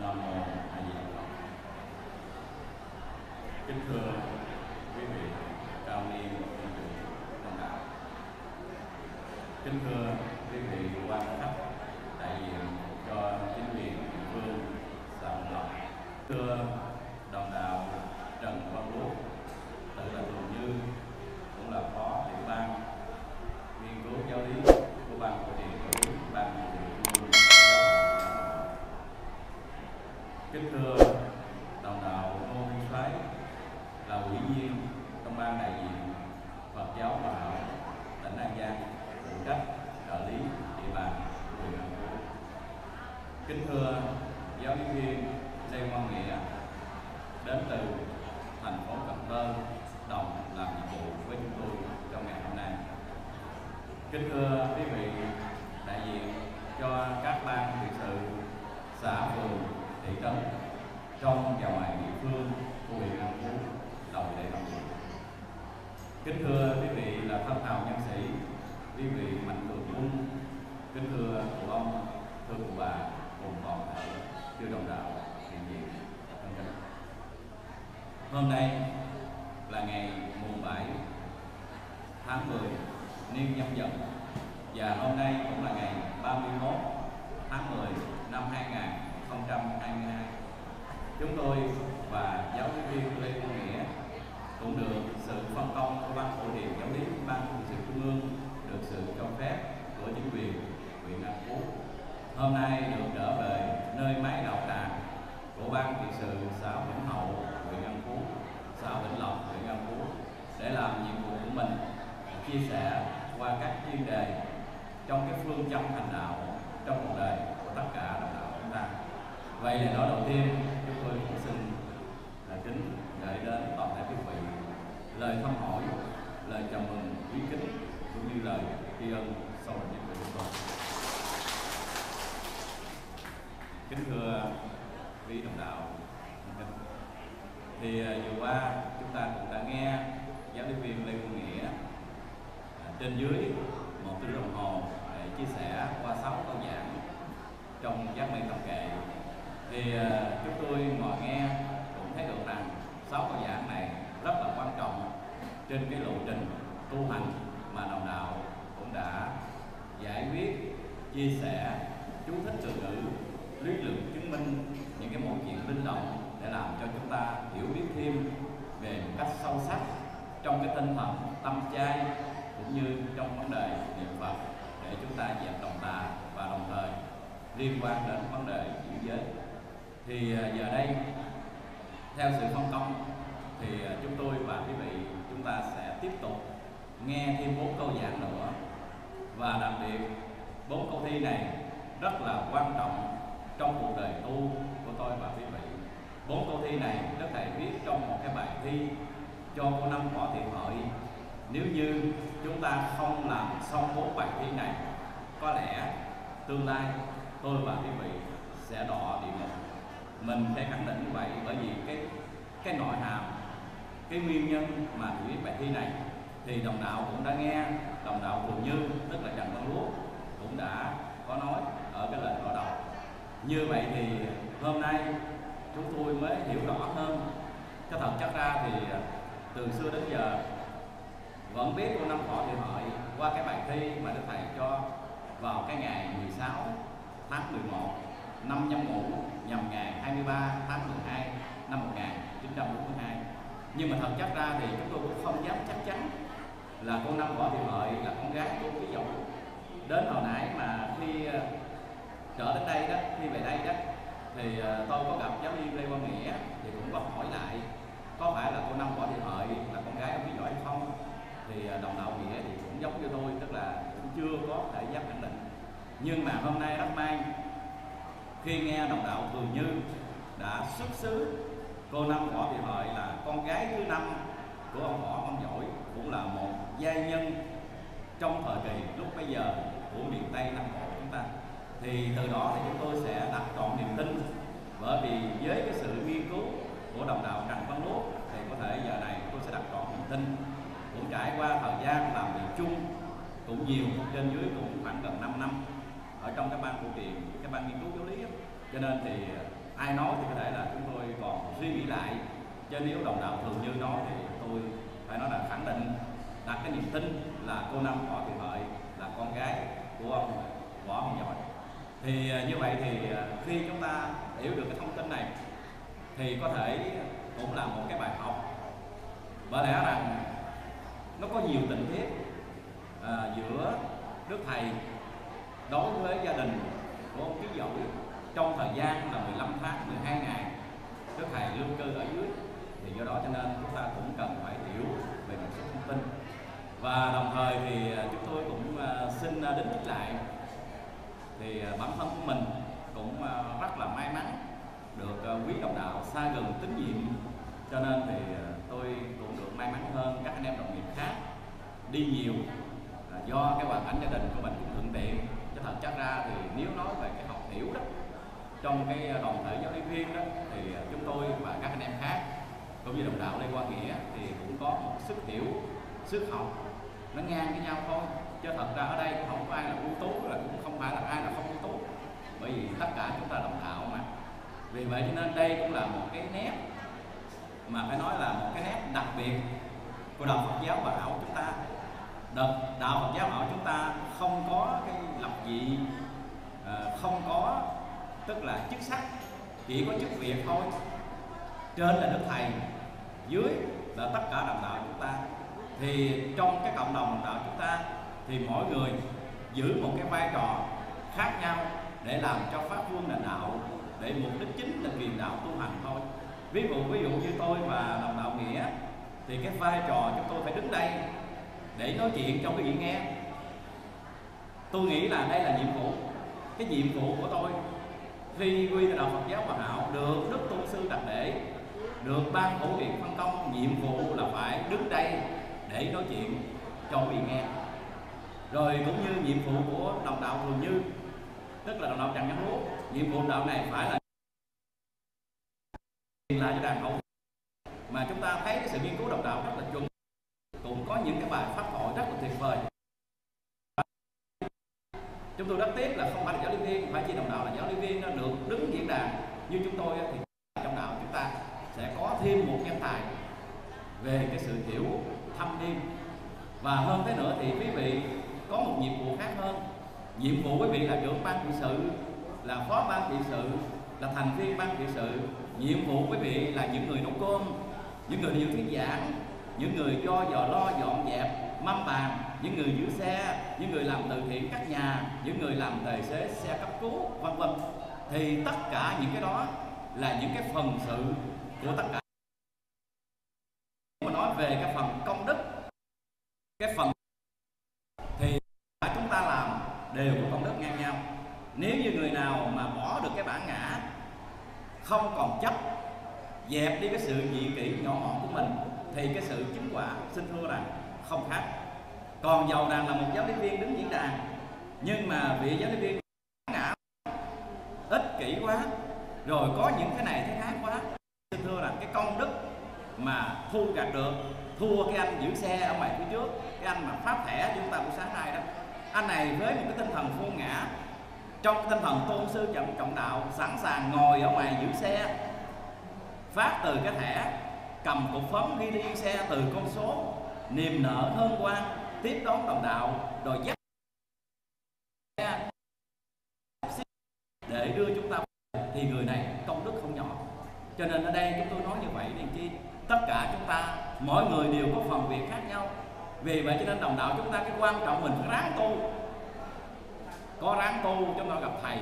nam mô a di đà phật. Kính thưa quý vị, cao niên quý vị đông đạo kính thưa quý vị quan khách, đại diện cho chính quyền địa phương, xã Vĩnh Lộc thưa tri ân um, sau một nhiệm của kính thưa uh, quý đồng đạo thì uh, vừa qua chúng ta cũng đã nghe giáo lý viên Lê quân Nghĩa uh, trên dưới một tiếng đồng hồ để chia sẻ qua sáu câu giảng trong giác mê tâm kệ. Thì chúng tôi ngồi nghe cũng thấy được rằng sáu câu giảng này rất là quan trọng trên cái lộ trình tu hành mà đồng đạo cũng đã giải quyết, chia sẻ, chú thích từ ngữ, lý luận chứng minh những cái mẫu chuyện linh động để làm cho chúng ta hiểu biết thêm về một cách sâu sắc trong cái tinh thần tâm trai cũng như trong vấn đề niệm Phật để chúng ta dẹp đồng tà và đồng thời liên quan đến vấn đề giữ giới. Thì à, giờ đây, theo sự phân công, thì à, chúng tôi và quý vị chúng ta sẽ tiếp tục nghe thêm bốn câu giảng nữa và đặc biệt, bốn câu thi này rất là quan trọng trong cuộc đời tu của tôi và quý vị. Bốn câu thi này Đức Thầy viết trong một cái bài thi cho cô năm võ thị hợi nếu như chúng ta không làm xong bốn bài thi này, có lẽ tương lai tôi và quý vị sẽ đọa địa ngục. Mình phải khẳng định như vậy bởi vì cái cái nội hàm, cái nguyên nhân mà viết bài thi này thì đồng đạo cũng đã nghe, đồng đạo thường như, tức là trần văn lúa cũng đã có nói ở cái lời mở đầu. Như vậy thì hôm nay chúng tôi mới hiểu rõ hơn. Cái thật chất ra thì à, từ xưa đến giờ vẫn biết của năm thọ thì hỏi qua cái bài thi mà đức thầy cho vào cái ngày 16 tháng 11 năm nhâm ngũ nhằm ngày 23 tháng 12 năm 1942 nhưng mà thật chất ra thì chúng tôi cũng không dám chắc chắn là cô năm võ thị hợi là con gái của quý dậu đến hồi nãy mà khi ờ, trở đến đây đó, khi về đây đó, thì ờ, tôi có gặp giáo viên lê quang nghĩa thì cũng có hỏi lại, có phải là cô năm võ thị hợi là con gái ông quý giỏi hay không? Thì ờ, đồng đạo nghĩa thì cũng giống như tôi, tức là cũng chưa có thể dám khẳng định. Nhưng mà hôm nay rất may, khi nghe đồng đạo thường như đã xuất xứ, cô năm võ thị hợi là con gái thứ năm của ông võ ông giỏi cũng là một giai nhân trong thời kỳ lúc bây giờ của miền tây nam bộ chúng ta. Thì từ đó thì chúng tôi sẽ đặt trọn niềm tin bởi vì với cái sự nghiên cứu của đồng đạo trần văn lúa thì có thể giờ này tôi sẽ đặt trọn niềm tin. Cũng trải qua thời gian làm việc chung cũng nhiều trên dưới cũng khoảng gần 5 năm ở trong cái ban phụ kiện, cái ban nghiên cứu giáo lý cho nên thì ai nói thì có thể là chúng tôi còn suy nghĩ lại. Chứ nếu đồng đạo thường như nói thì tôi phải nói là khẳng định đặt cái niềm tin là cô năm võ thị hợi là con gái của ông võ hồng giỏi. Thì à, như vậy thì à, khi chúng ta hiểu được cái thông tin này thì có thể cũng là một cái bài học. Bởi lẽ rằng nó có nhiều tình tiết à, giữa đức thầy đối với gia đình của ông ký giỏi trong thời gian là 15 tháng 12 ngày. Đức thầy lưu cư ở dưới thì do đó cho nên chúng ta cũng cần phải hiểu về một số thông tin và đồng thời thì à, chúng tôi cũng à, xin à, đính chính lại. Thì à, bản thân của mình cũng rất là may mắn được quý đồng đạo xa gần tín nhiệm. Cho nên thì tôi cũng được may mắn hơn các anh em đồng nghiệp khác đi nhiều do cái hoàn cảnh gia đình của mình cũng thuận tiện. Chứ thật chắc ra thì nếu nói về cái học hiểu đó trong cái đoàn thể giáo lý viên đó thì chúng tôi và các anh em khác cũng như đồng đạo lê quang nghĩa thì cũng có một sức hiểu sức học nó ngang với nhau thôi. Chứ thật ra ở đây không có ai là ưu tú là cũng không phải là ai là không ưu tú. Bởi vì tất cả chúng ta đồng đạo mà. Vì vậy cho nên đây cũng là một cái nét mà phải nói là một cái nét đặc biệt của đạo Phật giáo và chúng ta. Đạo, đạo Phật giáo bảo chúng ta không có cái lập dị ờ, không có tức là chức sắc chỉ có chức việc thôi. Trên là đức thầy dưới là tất cả đồng đạo chúng ta thì trong cái cộng đồng đạo chúng ta thì mỗi người giữ một cái vai trò khác nhau để làm cho pháp vương là đạo, để mục đích chính là truyền đạo tu hành thôi. Ví dụ ví dụ như tôi và đồng đạo nghĩa thì cái vai trò chúng tôi phải đứng đây để nói chuyện cho quý vị nghe. Tôi nghĩ là đây là nhiệm vụ, cái nhiệm vụ của tôi. Khi quy đạo Phật giáo Hòa Hảo được Đức Tôn Sư đặt để, được ban hữu viện phân công, nhiệm vụ là phải đứng đây để nói chuyện cho quý vị nghe. Rồi cũng như nhiệm vụ của đồng đạo thường như, tức là đồng đạo trần văn lúa nhiệm vụ đạo này phải là lại cho đàn hậu. Mà chúng ta thấy cái sự nghiên cứu đồng đạo rất là chuẩn. Cũng có những cái bài pháp hội rất là tuyệt vời. Chúng tôi rất tiếc là không phải là giáo lý viên phải chỉ đồng đạo là giáo lý viên nó được đứng diễn đàn như chúng tôi thì trong đạo chúng ta sẽ có thêm một nhân tài về cái sự hiểu thâm niên và hơn thế nữa thì quý vị có một nhiệm vụ khác hơn. Nhiệm vụ quý vị là trưởng ban trị sự, là phó ban trị sự, là thành viên ban trị sự. Nhiệm vụ quý vị là những người nấu cơm, những người điều thuyết giảng, những người cho dò lo, dọn dẹp, mâm bàn, những người giữ xe, những người làm từ thiện các nhà, những người làm tài xế xe cấp cứu, vân vân. Thì tất cả những cái đó là những cái phần sự của tất cả. Mà nói về cái phần công đức cái phần thì chúng ta làm đều có công đức ngang nhau. Nếu như người nào mà bỏ được cái bản ngã, không còn chấp, dẹp đi cái sự dị kỷ nhỏ mọn của mình, thì cái sự chứng quả xin thưa rằng không khác. Còn giàu rằng là một giáo lý viên đứng diễn đàn, nhưng mà vị giáo lý viên ngã, ích kỷ quá, rồi có những cái này thế khác quá, xin thưa rằng cái công đức mà thu gặt được, thua cái anh giữ xe ở ngoài phía trước, cái anh mà phát thẻ chúng ta buổi sáng nay đó anh này với một cái tinh thần vô ngã, trong tinh thần tôn sư trọng trọng đạo, sẵn sàng ngồi ở ngoài giữ xe, phát từ cái thẻ, cầm cục phấn ghi đi xe từ con số, niềm nợ hơn quan tiếp đón đồng đạo, rồi dắt để đưa chúng ta thì người này công đức không nhỏ. Cho nên ở đây chúng tôi nói như vậy nên chi, tất cả chúng ta, mỗi người đều có phần việc khác nhau vì vậy cho nên đồng đạo chúng ta cái quan trọng mình phải ráng tu. Có ráng tu chúng ta gặp thầy.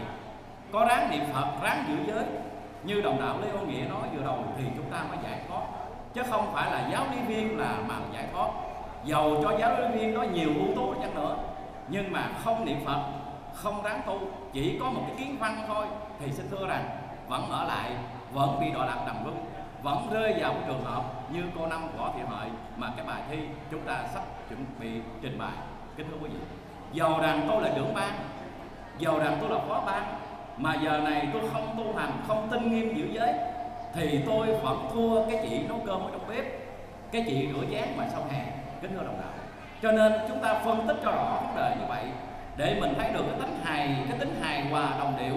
Có ráng niệm phật, ráng giữ giới. Như đồng đạo lê ô nghĩa nói vừa đầu thì chúng ta mới giải thoát. Chứ không phải là giáo lý viên là mà giải thoát. Giàu cho giáo lý viên có nhiều ưu tú chăng nữa, nhưng mà không niệm phật, không ráng tu, chỉ có một cái kiến văn thôi, thì xin thưa rằng vẫn ở lại, vẫn bị đọa lạc đầm luân vẫn rơi vào một trường hợp như cô năm võ thị hợi mà cái bài thi chúng ta sắp chuẩn bị trình bày. Kính thưa quý vị, giàu rằng tôi là trưởng ban, giàu rằng tôi là phó ban, mà giờ này tôi không tu hành, không tinh nghiêm giữ giới, thì tôi vẫn thua cái chị nấu cơm ở trong bếp, cái chị rửa chén mà sau hè. Kính thưa đồng đạo cho nên chúng ta phân tích cho rõ vấn đề như vậy để mình thấy được cái tính hài, cái tính hài hòa đồng điệu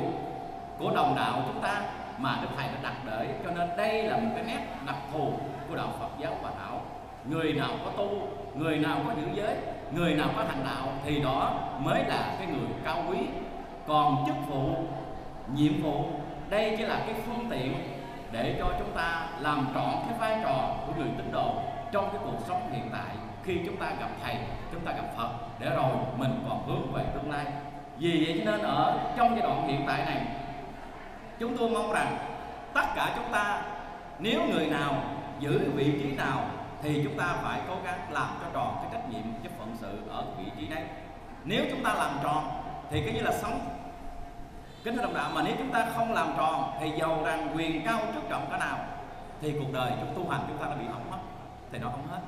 của đồng đạo chúng ta mà đức thầy đã đặt để cho nên đây là một cái nét đặc thù của đạo Phật giáo Hòa Hảo người nào có tu, người nào có giữ giới, người nào có hành đạo thì đó mới là cái người cao quý. Còn chức vụ, nhiệm vụ, đây chỉ là cái phương tiện để cho chúng ta làm trọn cái vai trò của người tín đồ trong cái cuộc sống hiện tại. Khi chúng ta gặp thầy, chúng ta gặp phật, để rồi mình còn hướng về tương lai. Vì vậy cho nên ở trong giai đoạn hiện tại này chúng tôi mong rằng tất cả chúng ta, nếu người nào giữ vị trí nào, thì chúng ta phải cố gắng làm cho tròn cái trách nhiệm cái phận sự ở vị trí đấy. Nếu chúng ta làm tròn, thì cái như là sống. Kính thưa đồng đạo, mà nếu chúng ta không làm tròn, thì giàu rằng quyền cao trước trọng cái nào, thì cuộc đời chúng tu hành chúng ta đã bị hỏng mất, thì nó không hết.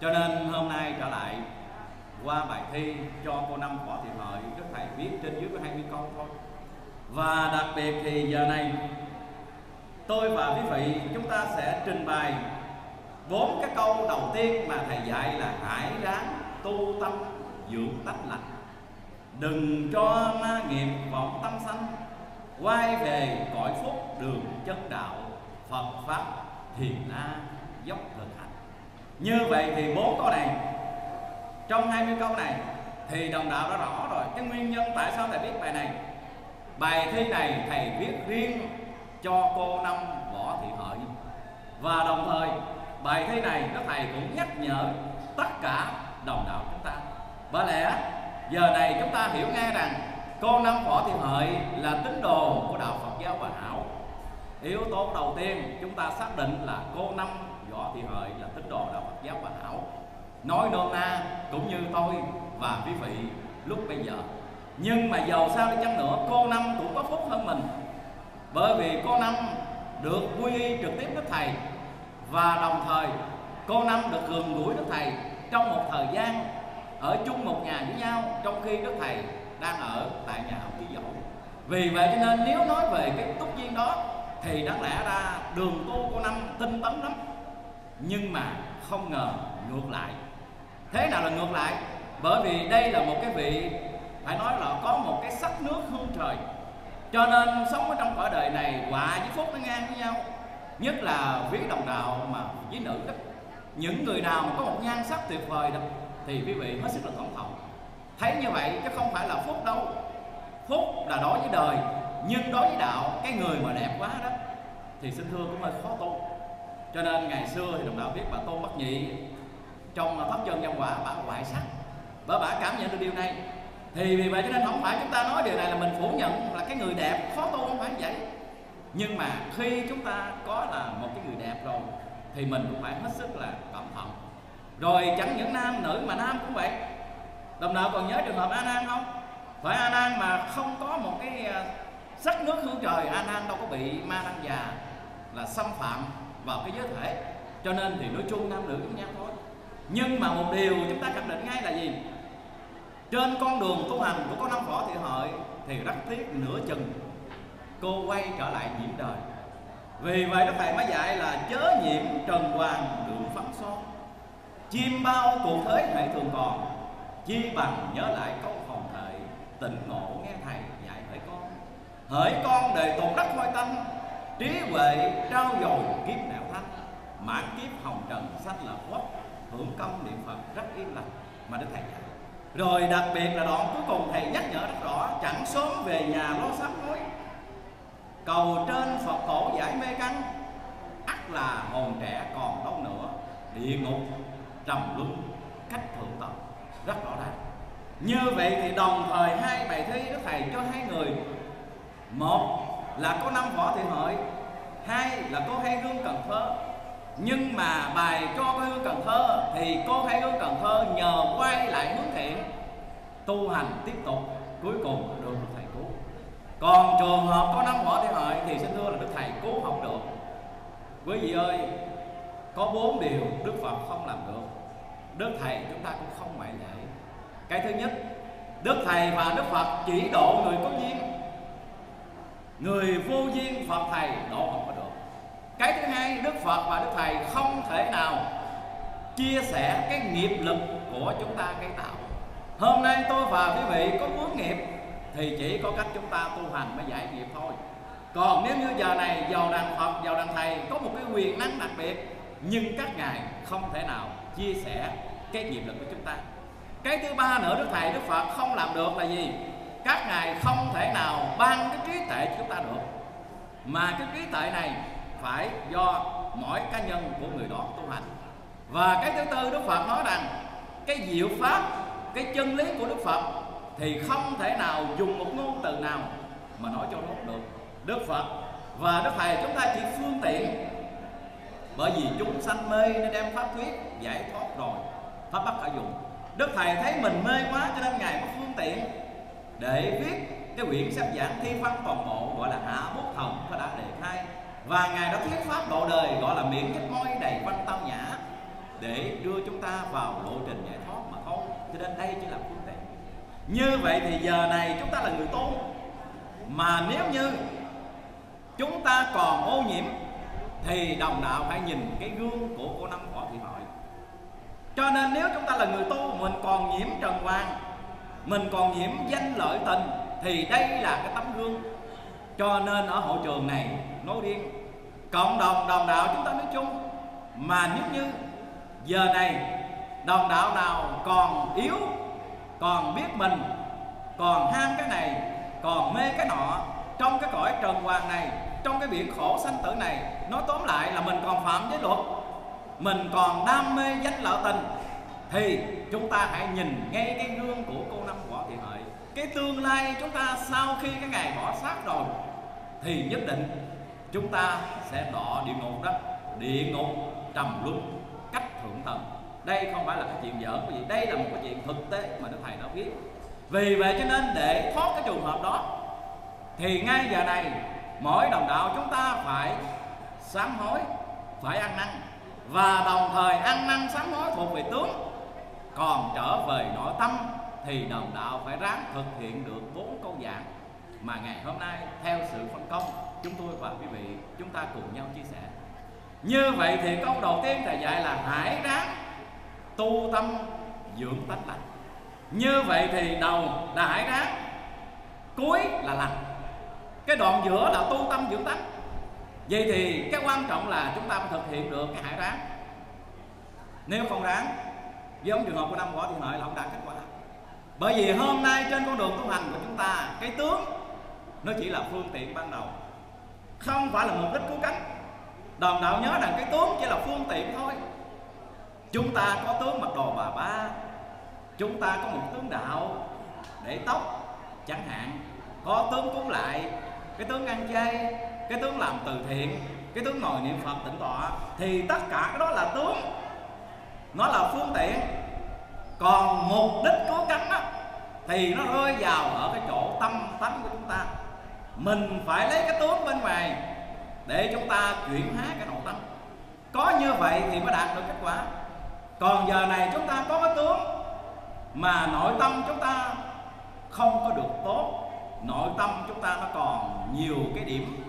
Cho nên hôm nay trở lại qua bài thi cho cô năm võ thị hợi đức thầy viết trên dưới có 20 câu thôi và đặc biệt thì giờ này, tôi và quý vị chúng ta sẽ trình bày bốn cái câu đầu tiên mà thầy dạy là hãy ráng tu tâm, dưỡng tánh lành. Đừng cho ma nghiệp vọng tâm sanh, quay về cõi phúc đường chân đạo. Phật pháp thiền na dốc thực hành. Như vậy thì bốn câu này, trong 20 câu này thì đồng đạo đã rõ rồi. Cái nguyên nhân tại sao thầy viết bài này? Bài thi này thầy viết riêng cho cô năm võ thị hợi. Và đồng thời, bài thi này các thầy cũng nhắc nhở tất cả đồng đạo chúng ta. Và lẽ, giờ này chúng ta hiểu ngay rằng cô năm võ thị hợi là tín đồ của đạo phật giáo hòa hảo. Yếu tố đầu tiên chúng ta xác định là cô năm võ thị hợi là tín đồ đạo phật giáo hòa hảo. Nói nôm na cũng như tôi và quý vị lúc bây giờ nhưng mà giàu sao đi chăng nữa, cô năm cũng có phúc hơn mình. Bởi vì cô năm được quy y trực tiếp đức thầy, và đồng thời cô năm được gần gũi đức thầy trong một thời gian ở chung một nhà với nhau, trong khi đức thầy đang ở tại nhà học ký dỗ vì vậy cho nên nếu nói về cái túc duyên đó, thì đáng lẽ ra đường tu cô năm tinh tấn lắm. Nhưng mà không ngờ ngược lại. Thế nào là ngược lại? Bởi vì đây là một cái vị phải nói là có một cái sắc nước hương trời. Cho nên sống ở trong cõi đời này quả với phúc nó ngang với nhau, nhất là với đồng đạo mà với nữ đó. Những người nào mà có một nhan sắc tuyệt vời đó, thì quý vị hết sức là cẩn thận thấy như vậy chứ không phải là phúc đâu. Phúc là đối với đời, nhưng đối với đạo, cái người mà đẹp quá đó, thì xin thưa cũng hơi khó tu. Cho nên ngày xưa thì đồng đạo biết bà tôn bất nhị, trong pháp chân văn quả bà hoại sắc. Bởi bà cảm nhận được điều này thì vì vậy cho nên không phải chúng ta nói điều này là mình phủ nhận là cái người đẹp, khó tu không phải vậy. Nhưng mà khi chúng ta có là một cái người đẹp rồi, thì mình cũng phải hết sức là cẩn thận. Rồi chẳng những nam nữ mà nam cũng vậy. Đồng đạo còn nhớ trường hợp a nan không? Phải a nan mà không có một cái à, sắc nước hương trời a nan đâu có bị ma năng già là xâm phạm vào cái giới thể. Cho nên thì nói chung nam nữ cũng nhau thôi. Nhưng mà một điều chúng ta khẳng định ngay là gì? Trên con đường tu hành của con năm võ thị hợi thì rất tiếc nửa chừng, cô quay trở lại nhiễm đời. Vì vậy đức thầy mới dạy là chớ nhiễm trần hoàng đường phấn son. Chim bao cuộc thế hệ thường còn, chi bằng nhớ lại câu phòng thệ tỉnh ngộ nghe thầy dạy hỡi con. Hỡi con đời tồn đất hôi tâm, trí huệ trao dồi kiếp nẻo thanh mãn kiếp hồng trần, sanh là quốc, hưởng công niệm phật rất yên lành. Mà đức thầy dạy rồi đặc biệt là đoạn cuối cùng thầy nhắc nhở rất rõ, chẳng sớm về nhà lo sám hối. Cầu trên phật tổ giải mê căn, ắt là hồn trẻ còn đâu nữa. Địa ngục, trầm luân, cách thượng tầng, rất rõ ràng. Như vậy thì đồng thời hai bài thi đức thầy cho hai người. Một là có năm võ thị hợi, hai là cô hai gương cần thơ nhưng mà bài cho cái hương cần thơ thì cô hai hương cần thơ nhờ quay lại hướng thiện, tu hành tiếp tục, cuối cùng được thầy cứu. Còn trường hợp có năm võ thế hợi thì xin thưa là đức thầy cứu không được. Quý vị ơi, có bốn điều đức phật không làm được. Đức thầy chúng ta cũng không ngoại lệ. Cái thứ nhất, đức thầy và đức phật chỉ độ người có duyên. Người vô duyên, phật thầy độ không có cái thứ hai, đức phật và đức thầy không thể nào chia sẻ cái nghiệp lực của chúng ta cái tạo. Hôm nay tôi và quý vị có vướng nghiệp thì chỉ có cách chúng ta tu hành mới giải nghiệp thôi. Còn nếu như giờ này vào đàn phật vào đàn thầy có một cái quyền năng đặc biệt, nhưng các ngài không thể nào chia sẻ cái nghiệp lực của chúng ta. Cái thứ ba nữa, đức thầy, đức phật không làm được là gì? Các ngài không thể nào ban cái trí tuệ cho chúng ta được. Mà cái trí tuệ này phải do mỗi cá nhân của người đó tu hành. Và cái thứ tư, đức phật nói rằng cái diệu pháp, cái chân lý của đức phật thì không thể nào dùng một ngôn từ nào mà nói cho đúng được. Đức phật và đức thầy, chúng ta chỉ phương tiện bởi vì chúng sanh mê nên đem pháp thuyết giải thoát rồi, pháp bất khả dùng. Đức thầy thấy mình mê quá cho nên ngài có phương tiện để viết cái quyển sách giảng thi văn toàn bộ, gọi là hạ bút thần có đã đề và ngài đã thuyết pháp độ đời, gọi là miệng cách môi đầy văn tao nhã, để đưa chúng ta vào lộ trình giải thoát mà thôi cho nên đây chỉ là phương tiện. Như vậy thì giờ này chúng ta là người tu. Mà nếu như chúng ta còn ô nhiễm, thì đồng đạo phải nhìn cái gương của cô năm võ thị hội. Cho nên nếu chúng ta là người tu, mình còn nhiễm trần hoàng, mình còn nhiễm danh lợi tình, thì đây là cái tấm gương. Cho nên ở hội trường này, nói riêng cộng đồng đồng đạo chúng ta nói chung. Mà nếu như giờ này đồng đạo nào còn yếu, còn biết mình, còn ham cái này, còn mê cái nọ, trong cái cõi trần hoàng này, trong cái biển khổ sanh tử này, nói tóm lại là mình còn phạm với luật, mình còn đam mê danh lợi tình thì chúng ta hãy nhìn ngay cái gương của cô năm võ thị hợi. Cái tương lai chúng ta sau khi cái ngày bỏ xác rồi, thì nhất định chúng ta sẽ đọ địa ngục đó. Địa ngục trầm luân, cách thượng tầng đây không phải là cái chuyện giỡn gì. Đây là một cái chuyện thực tế mà đức thầy đã viết. Vì vậy cho nên để thoát cái trường hợp đó, thì ngay giờ này, mỗi đồng đạo chúng ta phải sám hối, phải ăn năn. Và đồng thời ăn năn sám hối thuộc về tướng. Còn trở về nội tâm, thì đồng đạo phải ráng thực hiện được bốn câu giảng mà ngày hôm nay theo sự phân công chúng tôi và quý vị, chúng ta cùng nhau chia sẻ. Như vậy thì câu đầu tiên thầy dạy là hãy ráng tu tâm dưỡng tánh lành. Như vậy thì đầu là hãy ráng, cuối là lành. Cái đoạn giữa là tu tâm dưỡng tánh. Vậy thì cái quan trọng là chúng ta phải thực hiện được cái hãy ráng. Nếu không ráng, giống trường hợp của năm võ thì hợi là không đạt kết quả. Bởi vì hôm nay trên con đường tu hành của chúng ta, cái tướng nó chỉ là phương tiện ban đầu không phải là mục đích cứu cánh. Đồng đạo nhớ rằng cái tướng chỉ là phương tiện thôi. Chúng ta có tướng mặc đồ bà ba chúng ta có một tướng đạo để tóc, chẳng hạn. Có tướng cúng lại, cái tướng ăn chay, cái tướng làm từ thiện, cái tướng ngồi niệm phật tịnh tọa, thì tất cả cái đó là tướng. Nó là phương tiện. Còn mục đích cứu cánh đó thì nó rơi vào ở cái chỗ tâm tánh của chúng ta mình phải lấy cái tướng bên ngoài để chúng ta chuyển hóa cái nội tâm. Có như vậy thì mới đạt được kết quả. Còn giờ này chúng ta có cái tướng mà nội tâm chúng ta không có được tốt, nội tâm chúng ta nó còn nhiều cái điểm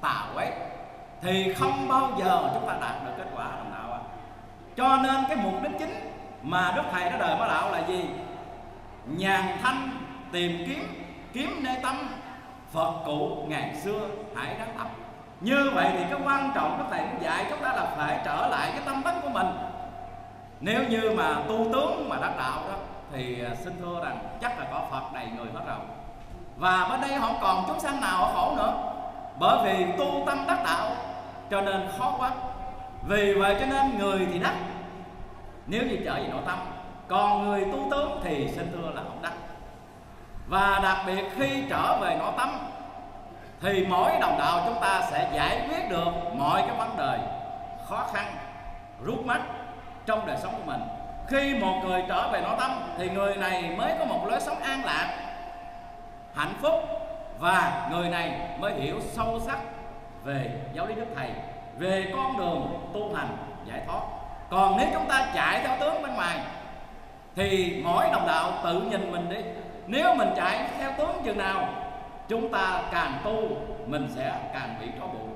tà quấy, thì không bao giờ chúng ta đạt được kết quả đồng đạo ạ. Cho nên cái mục đích chính mà đức thầy đã đời mới đạo là gì? Nhàn thanh tìm kiếm kiếm nơi tâm phật cũ ngày xưa hãy đắc ấp. Như vậy thì cái quan trọng đức thầy cũng dạy chúng ta là phải trở lại cái tâm tánh của mình. Nếu như mà tu tướng mà đắc đạo đó, thì à, xin thưa rằng chắc là có phật đầy người hết rồi. Và bên đây không còn chúng sanh nào ở khổ nữa. Bởi vì tu tâm đắc đạo cho nên khó quá. Vì vậy cho nên người thì đắc. Nếu như trở về nội tâm, còn người tu tướng thì xin thưa là không đắc và đặc biệt khi trở về nội tâm thì mỗi đồng đạo chúng ta sẽ giải quyết được mọi cái vấn đề khó khăn, rút mắt trong đời sống của mình. Khi một người trở về nội tâm thì người này mới có một lối sống an lạc, hạnh phúc, và người này mới hiểu sâu sắc về giáo lý đức thầy, về con đường tu hành giải thoát. Còn nếu chúng ta chạy theo tướng bên ngoài, thì mỗi đồng đạo tự nhìn mình đi nếu mình chạy theo tướng chừng nào, chúng ta càng tu, mình sẽ càng bị trói buộc.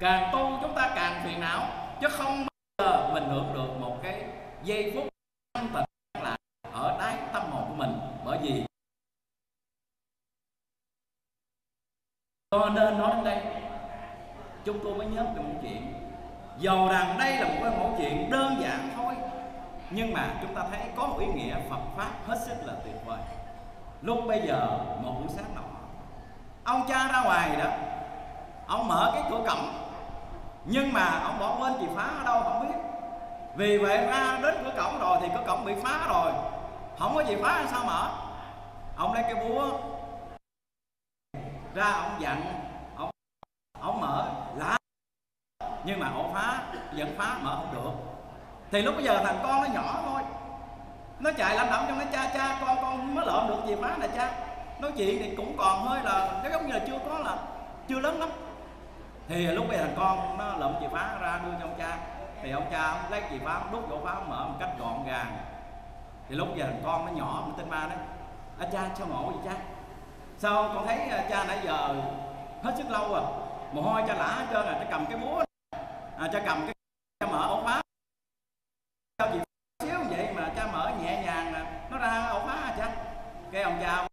Càng tu, chúng ta càng phiền não, chứ không bao giờ mình hưởng được một cái giây phút an tịnh lại ở đáy tâm hồn của mình. Bởi vì cho nên nói đến đây, chúng tôi mới nhớ một cái chuyện. Dầu rằng đây là một cái mẫu chuyện đơn giản thôi, nhưng mà chúng ta thấy có một ý nghĩa Phật pháp hết sức là tuyệt vời lúc bây giờ, một buổi sáng nọ, ông cha ra ngoài đó, ông mở cái cửa cổng. Nhưng mà ông bỏ quên chìa phá ở đâu không biết. Vì vậy ra đến cửa cổng rồi thì cửa cổng bị phá rồi. Không có chìa phá sao mở? Ông lấy cái búa, ra ông dặn, ông ông mở lá nhưng mà ổ phá, vẫn phá, mở không được. Thì lúc bây giờ thằng con nó nhỏ thôi nó chạy lanh đẩm trong nó cha cha con con mới lợm được gì má này cha. Nói chuyện thì cũng còn hơi là nó giống như là chưa có là chưa lớn lắm. Thì lúc bây giờ thằng con nó lượm chìa phá ra đưa cho ông cha. Thì ông cha ông lấy chìa phá đút ổ phá mở một cách gọn gàng. Thì lúc giờ thằng con nó nhỏ nó tên ma đấy à, cha sao ngộ vậy cha? Sao con thấy à, cha nãy giờ hết sức lâu rồi mồ hôi cha lã hết trơn à cha cầm cái búa. À, cha cầm cái cha mở ổ phá sao gì xíu vậy mà cha mở nhẹ nhàng nè nó ra ổ phá à cha cái ông cha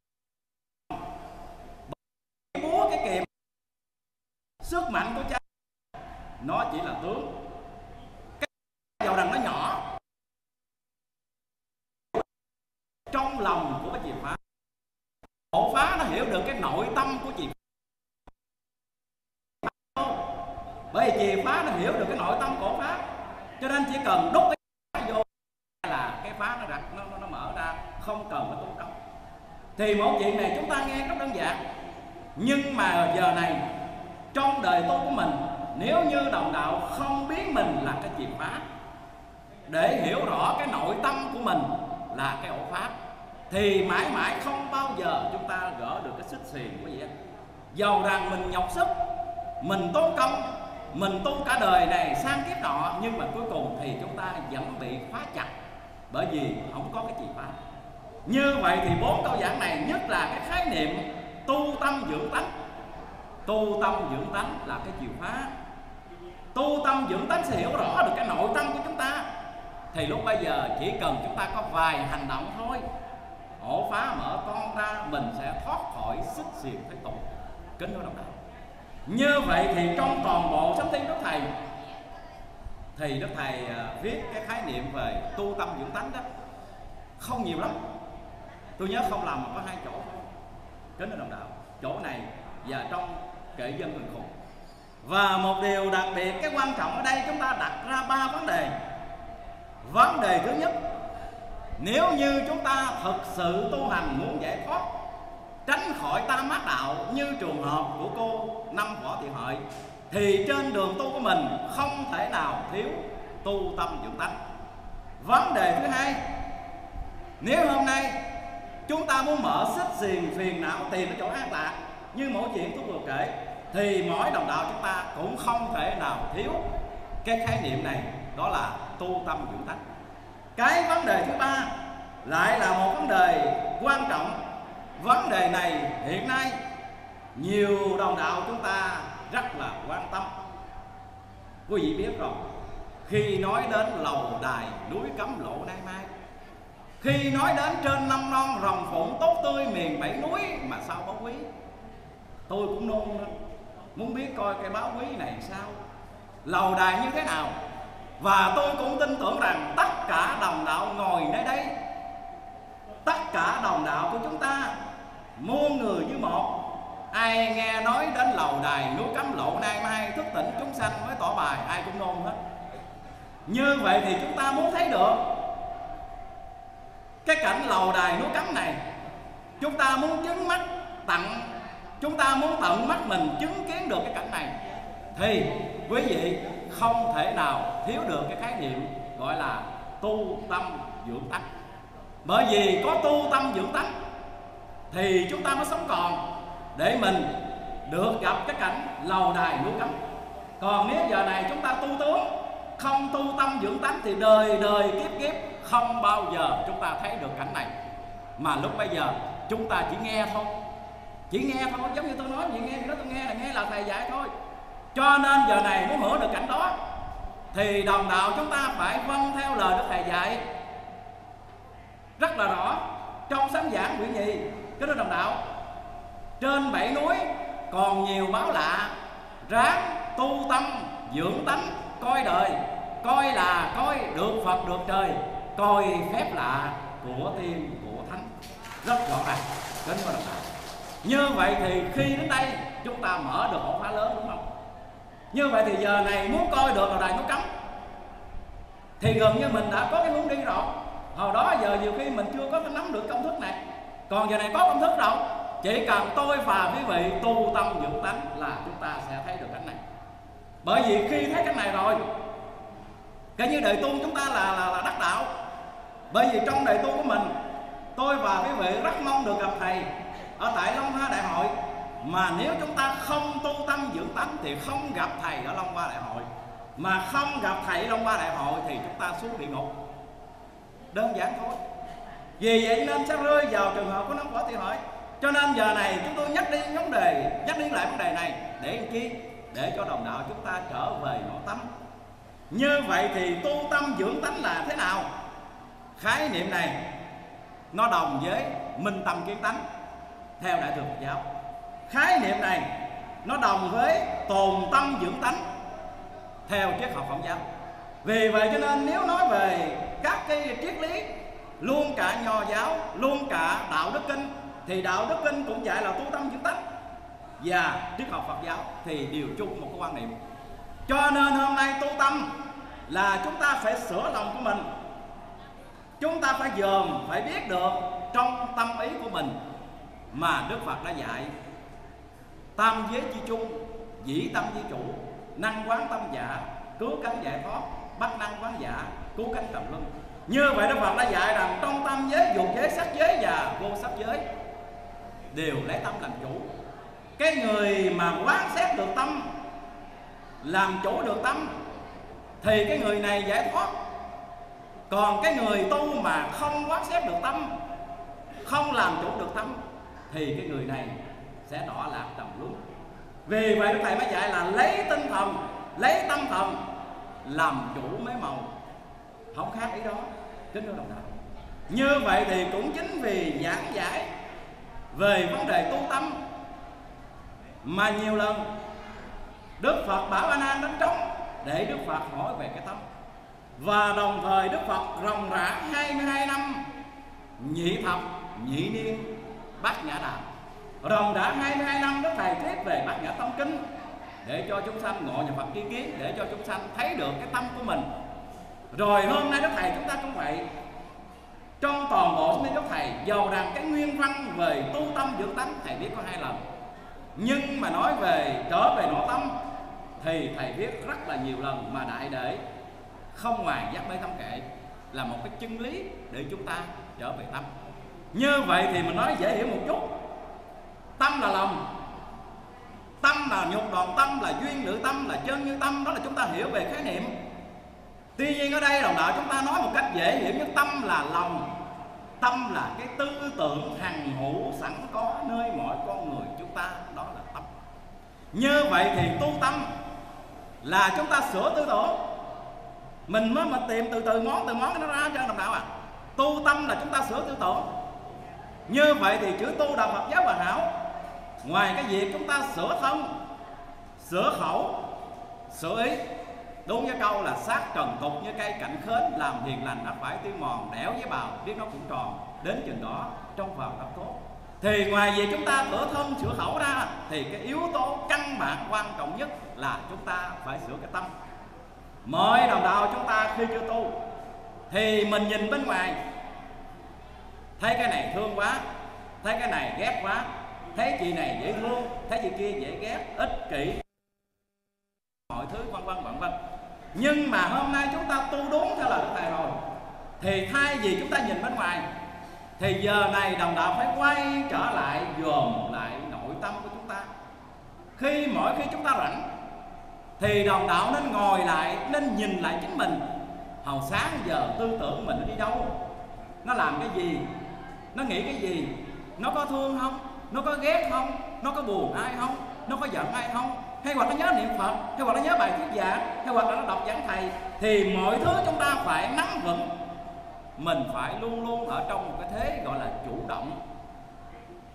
cái búa cái kiềm sức mạnh của cha. Nó chỉ là tướng. Cái dầu rằng nó nhỏ. Trong lòng của cái chìa phá. Ổ phá nó hiểu được cái nội tâm của chìa phá. Bởi vì chìa phá nó hiểu được cái nội tâm của phá. Cho nên chỉ cần đúc cái phá vô là cái phá nó đặt nó, nó, nó mở ra không cần phải tốn công thì một chuyện này chúng ta nghe rất đơn giản. Nhưng mà giờ này, trong đời tu của mình, nếu như đồng đạo không biết mình là cái chìa khóa để hiểu rõ cái nội tâm của mình là cái ổ pháp thì mãi mãi không bao giờ chúng ta gỡ được cái xích xiềng của vậy. Dầu rằng mình nhọc sức, mình tốn công, mình tu cả đời này sang kiếp nọ, nhưng mà cuối cùng thì chúng ta vẫn bị khóa chặt bởi vì không có cái chìa khóa như vậy thì bốn câu giảng này nhất là cái khái niệm tu tâm dưỡng tánh. Tu tâm dưỡng tánh là cái chìa phá tu tâm dưỡng tánh sẽ hiểu rõ được cái nội tâm của chúng ta. Thì lúc bây giờ chỉ cần chúng ta có vài hành động thôi. Ổ phá mở con ra, mình sẽ thoát khỏi xích xiềng thế tục. Kính thưa đồng đạo. Như vậy thì trong toàn bộ sấm thiên đức thầy, thì đức thầy à, viết cái khái niệm về tu tâm dưỡng tánh đó, không nhiều lắm tôi nhớ không làm mà có hai chỗ. Đến là đồng đạo, chỗ này và trong kệ dân người khùng và một điều đặc biệt, cái quan trọng ở đây chúng ta đặt ra ba vấn đề. Vấn đề thứ nhất, nếu như chúng ta thực sự tu hành muốn giải thoát, tránh khỏi tam mát đạo như trường hợp của cô năm võ thị hợi, thì trên đường tu của mình không thể nào thiếu tu tâm dưỡng tánh. Vấn đề thứ hai, nếu hôm nay chúng ta muốn mở xích xiềng phiền não tìm cái chỗ an lạc như mỗi chuyện tôi vừa kể, thì mỗi đồng đạo chúng ta cũng không thể nào thiếu cái khái niệm này, đó là tu tâm dưỡng tánh. Cái vấn đề thứ ba lại là một vấn đề quan trọng. Vấn đề này hiện nay nhiều đồng đạo chúng ta rất là quan tâm. Quý vị biết rồi, khi nói đến lầu đài núi cấm lộ nay mai khi nói đến trên năm non rồng phụng, tốt tươi miền bảy núi, mà sao báo quý? Tôi cũng nôn lắm muốn biết coi cái báo quý này sao? Lầu đài như thế nào? Và tôi cũng tin tưởng rằng tất cả đồng đạo ngồi nơi đây, tất cả đồng đạo của chúng ta muôn người như một. Ai nghe nói đến lầu đài núi cấm lộ nay mai thức tỉnh chúng sanh mới tỏ bài, ai cũng nôn hết. Như vậy thì chúng ta muốn thấy được cái cảnh lầu đài núi cấm này, chúng ta muốn chứng mắt tặng, chúng ta muốn tận mắt mình chứng kiến được cái cảnh này, thì quý vị không thể nào thiếu được cái khái niệm gọi là tu tâm dưỡng tánh. Bởi vì có tu tâm dưỡng tánh thì chúng ta mới sống còn, để mình được gặp cái cảnh lầu đài núi cấm. Còn nếu giờ này chúng ta tu tướng, không tu tâm dưỡng tánh thì đời đời kiếp kiếp không bao giờ chúng ta thấy được cảnh này. Mà lúc bây giờ, chúng ta chỉ nghe thôi. Chỉ nghe thôi, giống như tôi nói gì nghe gì đó tôi nghe là nghe là thầy dạy thôi. Cho nên giờ này muốn hưởng được cảnh đó, thì đồng đạo chúng ta phải vâng theo lời đức thầy dạy. Rất là rõ, trong sám giảng quyển nhì cái đó đồng đạo, trên bảy núi còn nhiều báo lạ. Ráng tu tâm, dưỡng tánh, coi đời, coi là coi được phật, được trời coi phép lạ của tiên của thánh. Rất rõ ràng đến với đồng đạo như vậy thì khi đến đây chúng ta mở được một khóa lớn đúng không? Như vậy thì giờ này muốn coi được là đài nó cấm. Thì gần như mình đã có cái hướng đi rồi. Hồi đó giờ nhiều khi mình chưa có nắm được công thức này. Còn giờ này có công thức rồi. Chỉ cần tôi và quý vị tu tâm dưỡng tánh là chúng ta sẽ thấy được cái này. Bởi vì khi thấy cái này rồi cái như đời tu chúng ta là, là, là đắc đạo bởi vì trong đời tu của mình, tôi và quý vị rất mong được gặp thầy ở tại Long Hoa Đại hội. Mà nếu chúng ta không tu tâm dưỡng tánh thì không gặp thầy ở Long Hoa Đại hội. Mà không gặp thầy ở Long Hoa Đại hội thì chúng ta xuống địa ngục. Đơn giản thôi. Vì vậy nên sẽ rơi vào trường hợp của nóng võ tiêu hỏi cho nên giờ này chúng tôi nhắc đi vấn đề, nhắc đi lại vấn đề này để làm chi? Để cho đồng đạo chúng ta trở về nội tâm. Như vậy thì tu tâm dưỡng tánh là thế nào? Khái niệm này, nó đồng với minh tâm kiến tánh, theo đại thừa Phật giáo. Khái niệm này, nó đồng với tồn tâm dưỡng tánh, theo triết học Phật giáo. Vì vậy cho nên nếu nói về các cái triết lý, luôn cả nho giáo, luôn cả đạo đức kinh, thì đạo đức kinh cũng dạy là tu tâm dưỡng tánh và triết học Phật giáo thì đều chung một cái quan niệm. Cho nên hôm nay tu tâm là chúng ta phải sửa lòng của mình chúng ta phải dòm, phải biết được trong tâm ý của mình mà Đức Phật đã dạy. Tam giới chi chung, dĩ tâm di chủ, năng quán tâm giả, cứu cánh giải thoát, bắt năng quán giả, cứu cánh trầm luân. Như vậy Đức Phật đã dạy rằng trong tâm giới, dục giới, sắc giới và vô sắc giới đều lấy tâm làm chủ. Cái người mà quán xét được tâm, làm chủ được tâm, thì cái người này giải thoát còn cái người tu mà không quán xét được tâm, không làm chủ được tâm, thì cái người này sẽ đọa lạc trầm luân. Vì vậy đức thầy mới dạy là lấy tinh thần, lấy tâm thần làm chủ mấy màu. Không khác ý đó, kính thưa đồng đạo. Như vậy thì cũng chính vì giảng giải về vấn đề tu tâm mà nhiều lần Đức Phật bảo A Nan đánh trống để Đức Phật hỏi về cái tâm và đồng thời Đức Phật ròng rã 22 năm. Nhị thập, nhị niên, bát nhã đàm ròng rã 22 năm, Đức Thầy thuyết về bát nhã tâm kinh để cho chúng sanh ngộ nhập Phật tri kiến, để cho chúng sanh thấy được cái tâm của mình. Rồi hôm nay Đức Thầy chúng ta cũng vậy. Trong toàn bộ sinh Đức Thầy giàu rằng cái nguyên văn về tu tâm dưỡng tánh, Thầy biết có hai lần. Nhưng mà nói về trở về nội tâm, thì Thầy viết rất là nhiều lần mà đại để không ngoài giác bế tâm kệ là một cái chân lý để chúng ta trở về tâm. Như vậy thì mình nói dễ hiểu một chút. Tâm là lòng, tâm là nhục đoàn, tâm là duyên nữ, tâm là chân như tâm, đó là chúng ta hiểu về khái niệm. Tuy nhiên ở đây đồng đạo chúng ta nói một cách dễ hiểu nhất, tâm là lòng, tâm là cái tư tưởng hằng hữu sẵn có nơi mọi con người chúng ta, đó là tâm. Như vậy thì tu tâm là chúng ta sửa tư tưởng mình mới mà tìm từ từ món từ món nó ra cho đồng đạo à? Tu tâm là chúng ta sửa tư tưởng như vậy thì chữ tu đạo Phật giáo hòa hảo, ngoài cái việc chúng ta sửa thân, sửa khẩu, sửa ý, đúng với câu là sát trần tục như cây cảnh khến, làm hiền lành ắt phải tiếng mòn, đẻo với bào, biết nó cũng tròn, đến chừng đó trong vào đắp tốt thì ngoài việc chúng ta sửa thân, sửa khẩu ra, thì cái yếu tố căn bản quan trọng nhất là chúng ta phải sửa cái tâm mọi đồng đạo chúng ta khi chưa tu, thì mình nhìn bên ngoài. Thấy cái này thương quá, thấy cái này ghét quá, thấy chị này dễ thương, thấy chị kia dễ ghét, ích kỷ. Mọi thứ vân vân vân vân. Nhưng mà hôm nay chúng ta tu đúng theo lời đức thầy rồi, thì thay vì chúng ta nhìn bên ngoài, thì giờ này đồng đạo phải quay trở lại dồn lại nội tâm của chúng ta. Khi mỗi khi chúng ta rảnh thì đồng đạo nên ngồi lại, nên nhìn lại chính mình. Hồi sáng giờ tư tưởng mình nó đi đâu? Nó làm cái gì? Nó nghĩ cái gì? Nó có thương không? Nó có ghét không? Nó có buồn ai không? Nó có giận ai không? Hay hoặc nó nhớ niệm phật? Hay hoặc nó nhớ bài thuyết giảng? Hay hoặc là nó đọc giảng thầy? Thì mọi thứ chúng ta phải nắm vững. Mình phải luôn luôn ở trong một cái thế gọi là chủ động.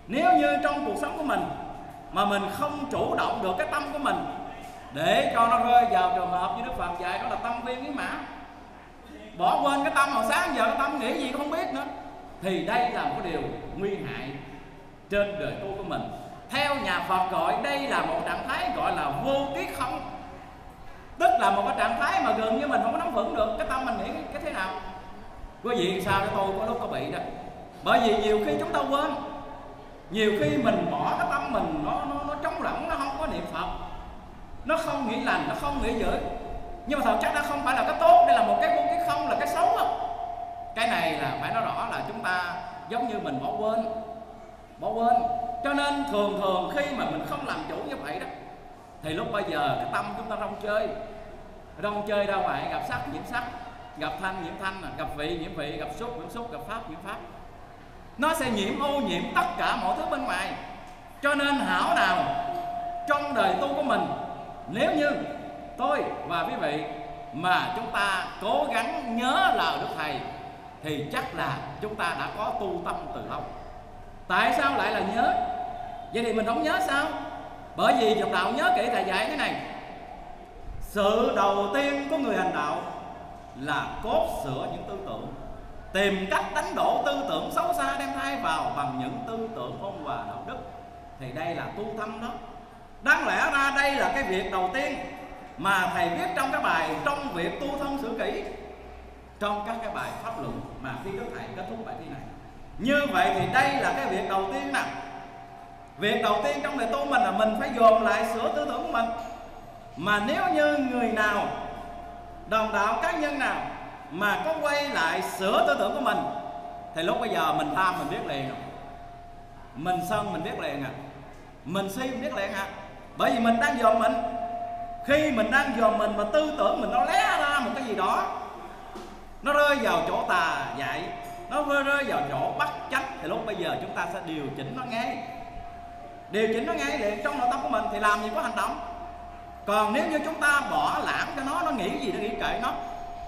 Nếu như trong cuộc sống của mình mà mình không chủ động được cái tâm của mình để cho nó rơi vào trường hợp như đức phật dạy đó là tâm viên với mã. Bỏ quên cái tâm hồi sáng giờ cái tâm nghĩ gì không biết nữa. Thì đây là một điều nguy hại trên đời tu của mình. Theo nhà Phật gọi đây là một trạng thái gọi là vô kiết không. Tức là một cái trạng thái mà gần như mình không có nắm vững được. Cái tâm mình nghĩ cái thế nào? Quý vị sao cho tôi có lúc có bị đó. Bởi vì nhiều khi chúng ta quên. Nhiều khi mình bỏ cái tâm mình nó nó, nó trống lỏng nó không có niệm phật nó không nghĩ lành, nó không nghĩ dữ nhưng mà thật chắc nó không phải là cái tốt đây là một cái vô cái không là cái xấu đó. cái này là phải nói rõ là chúng ta giống như mình bỏ quên bỏ quên. Cho nên thường thường khi mà mình không làm chủ như vậy đó, thì lúc bây giờ cái tâm chúng ta rong chơi. Rong chơi ra ngoài, gặp sắc nhiễm sắc, gặp thanh nhiễm thanh, gặp vị nhiễm vị, gặp xúc nhiễm xúc, gặp pháp nhiễm pháp. Nó sẽ nhiễm ô, nhiễm tất cả mọi thứ bên ngoài. Cho nên hảo nào trong đời tu của mình nếu như tôi và quý vị mà chúng ta cố gắng nhớ lời Đức Thầy, thì chắc là chúng ta đã có tu tâm từ lâu. Tại sao lại là nhớ? Vậy thì mình không nhớ sao? Bởi vì Dục đạo nhớ kỹ thầy dạy thế này. Sự đầu tiên của người hành đạo là cốt sửa những tư tưởng, tìm cách đánh đổ tư tưởng xấu xa đem thay vào bằng những tư tưởng ôn hòa đạo đức thì đây là tu tâm đó đáng lẽ ra đây là cái việc đầu tiên mà thầy viết trong cái bài trong việc tu thân xử kỹ trong các cái bài pháp luận mà khi đức thầy kết thúc bài thi này. Như vậy thì đây là cái việc đầu tiên nè. Việc đầu tiên trong đời tu mình là mình phải dồn lại sửa tư tưởng của mình. Mà nếu như người nào, đồng đạo cá nhân nào mà có quay lại sửa tư tưởng của mình, thì lúc bây giờ mình tham, mình biết liền mình sân, mình biết liền à. Mình si, mình biết liền à bởi vì mình đang dòm mình. Khi mình đang dòm mình mà tư tưởng mình nó lé ra một cái gì đó nó rơi vào chỗ tà dạy nó rơi, rơi vào chỗ bắt chánh thì lúc bây giờ chúng ta sẽ điều chỉnh nó ngay. Điều chỉnh nó ngay liền trong nội tâm của mình thì làm gì có hành động. Còn nếu như chúng ta bỏ lãng cho nó nó nghĩ gì nó nghĩ kệ nó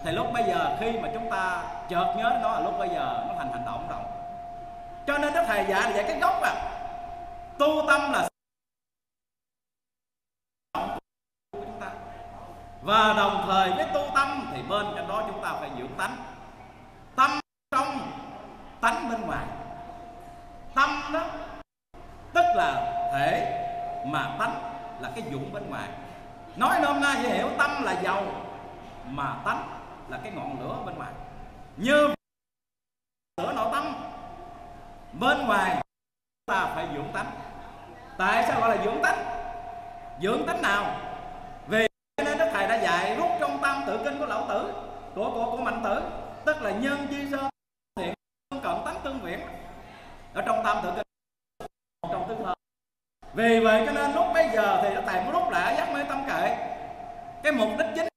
thì lúc bây giờ khi mà chúng ta chợt nhớ nó là lúc bây giờ nó thành hành động rồi. Cho nên đức thầy dạy là dạy cái gốc à. Tu tâm là và đồng thời với tu tâm thì bên cạnh đó chúng ta phải dưỡng tánh. Tâm trong, tánh bên ngoài. Tâm đó, tức là thể mà tánh là cái dụng bên ngoài. Nói nôm na dễ hiểu tâm là dầu mà tánh là cái ngọn lửa bên ngoài. Như lửa nội tâm, bên ngoài ta phải dưỡng tánh. Tại sao gọi là dưỡng tánh? Dưỡng tánh nào? Vì nên đức thầy đã dạy rút trong tam tự kinh của lão tử, của của của mạnh tử, tức là nhân chi sơ, thiện cận tánh, tương, viễn. Ở trong tam tự kinh, trong tương thơ. Vì vậy cho nên lúc bây giờ thì đức thầy mới rút lại giác mê tâm kệ. Cái mục đích chính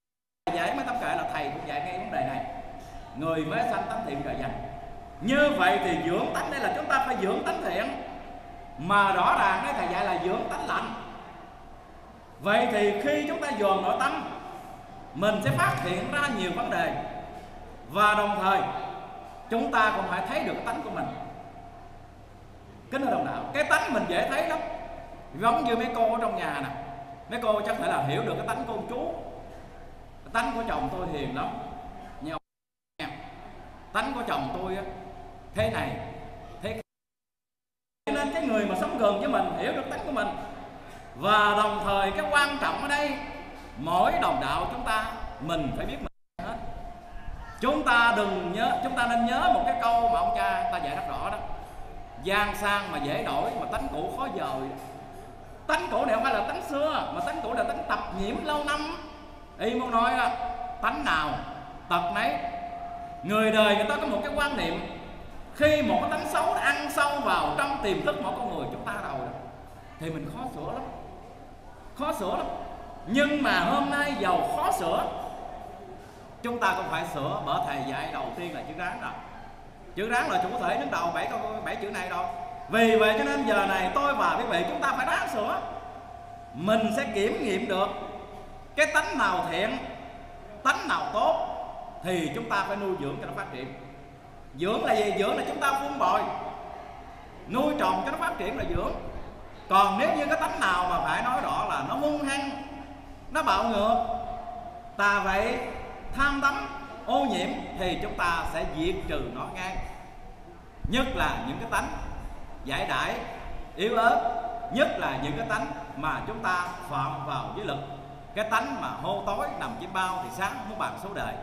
giải mê tâm kệ là thầy cũng dạy ngay vấn đề này. Người mới sanh tánh thiện trời dành như vậy thì dưỡng tánh đây là chúng ta phải dưỡng tánh thiện. Mà rõ ràng cái thầy dạy là dưỡng tánh lạnh vậy thì khi chúng ta dồn nội tâm, mình sẽ phát hiện ra nhiều vấn đề. Và đồng thời, chúng ta cũng phải thấy được tánh của mình. Kính thưa đồng đạo, cái tánh mình dễ thấy lắm. Giống như mấy cô ở trong nhà nè. Mấy cô chắc phải là hiểu được cái tánh cô chú. Cái tánh của chồng tôi hiền lắm. Nhiều tánh của chồng tôi thế này, thế nên cái người mà sống gần với mình, hiểu được tánh của mình và đồng thời cái quan trọng ở đây mỗi đồng đạo chúng ta mình phải biết mình hết. Chúng ta đừng nhớ chúng ta nên nhớ một cái câu mà ông cha ta dạy rất rõ đó. Gian sang mà dễ đổi mà tánh cũ khó dời. Tánh cũ này không phải là tánh xưa mà tánh cũ là tánh tập nhiễm lâu năm. Y muốn nói đó, tánh nào tật nấy. Người đời người ta có một cái quan niệm khi một cái tánh xấu ăn sâu vào trong tiềm thức mỗi con người chúng ta rồi. Thì mình khó sửa lắm khó sửa lắm. Nhưng mà hôm nay giàu khó sửa. Chúng ta cũng phải sửa, bởi thầy dạy đầu tiên là chữ ráng rồi chữ ráng là chủ thể đứng đầu bảy câu, bảy chữ này đâu vì vậy cho nên giờ này tôi và quý vị chúng ta phải ráng sửa. Mình sẽ kiểm nghiệm được cái tánh nào thiện, tánh nào tốt, thì chúng ta phải nuôi dưỡng cho nó phát triển. Dưỡng là gì? Dưỡng là chúng ta phun bồi. Nuôi trồng cho nó phát triển là dưỡng còn nếu như cái tánh nào mà phải nói rõ là nó hung hăng, nó bạo ngược tà vậy tham đắm ô nhiễm, thì chúng ta sẽ diệt trừ nó ngay. Nhất là những cái tánh giải đãi, yếu ớt, nhất là những cái tánh mà chúng ta phạm vào giới lực cái tánh mà hô tối nằm trên bao thì sáng muốn bàn số đời.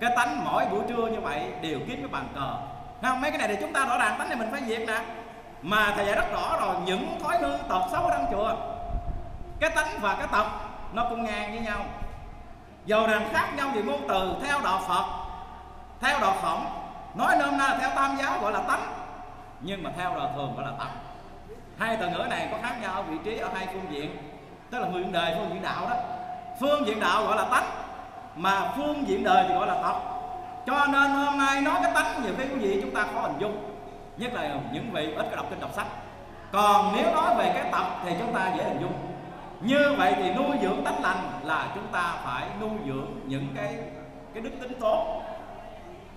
Cái tánh mỗi buổi trưa như vậy đều kiếm cái bàn cờ. Không, mấy cái này thì chúng ta rõ ràng, tánh này mình phải diệt nè mà thầy dạy rất rõ rồi, những thói hư tật xấu ở trong chùa, cái tánh và cái tật nó cũng ngang với nhau. Dầu rằng khác nhau về ngôn từ, theo đạo phật, theo đạo khổng, nói nôm na theo tam giáo gọi là tánh, nhưng mà theo đạo thường gọi là tật hai từ ngữ này có khác nhau ở vị trí ở hai phương diện, tức là phương diện đời, phương diện đạo đó. Phương diện đạo gọi là tánh, mà phương diện đời thì gọi là tật cho nên hôm nay nói cái tánh nhiều khi quý vị chúng ta khó hình dung nhất là những vị ít có đọc kinh đọc sách. Còn nếu nói về cái tập thì chúng ta dễ hình dung. Như vậy thì nuôi dưỡng tánh lành là chúng ta phải nuôi dưỡng những cái cái đức tính tốt.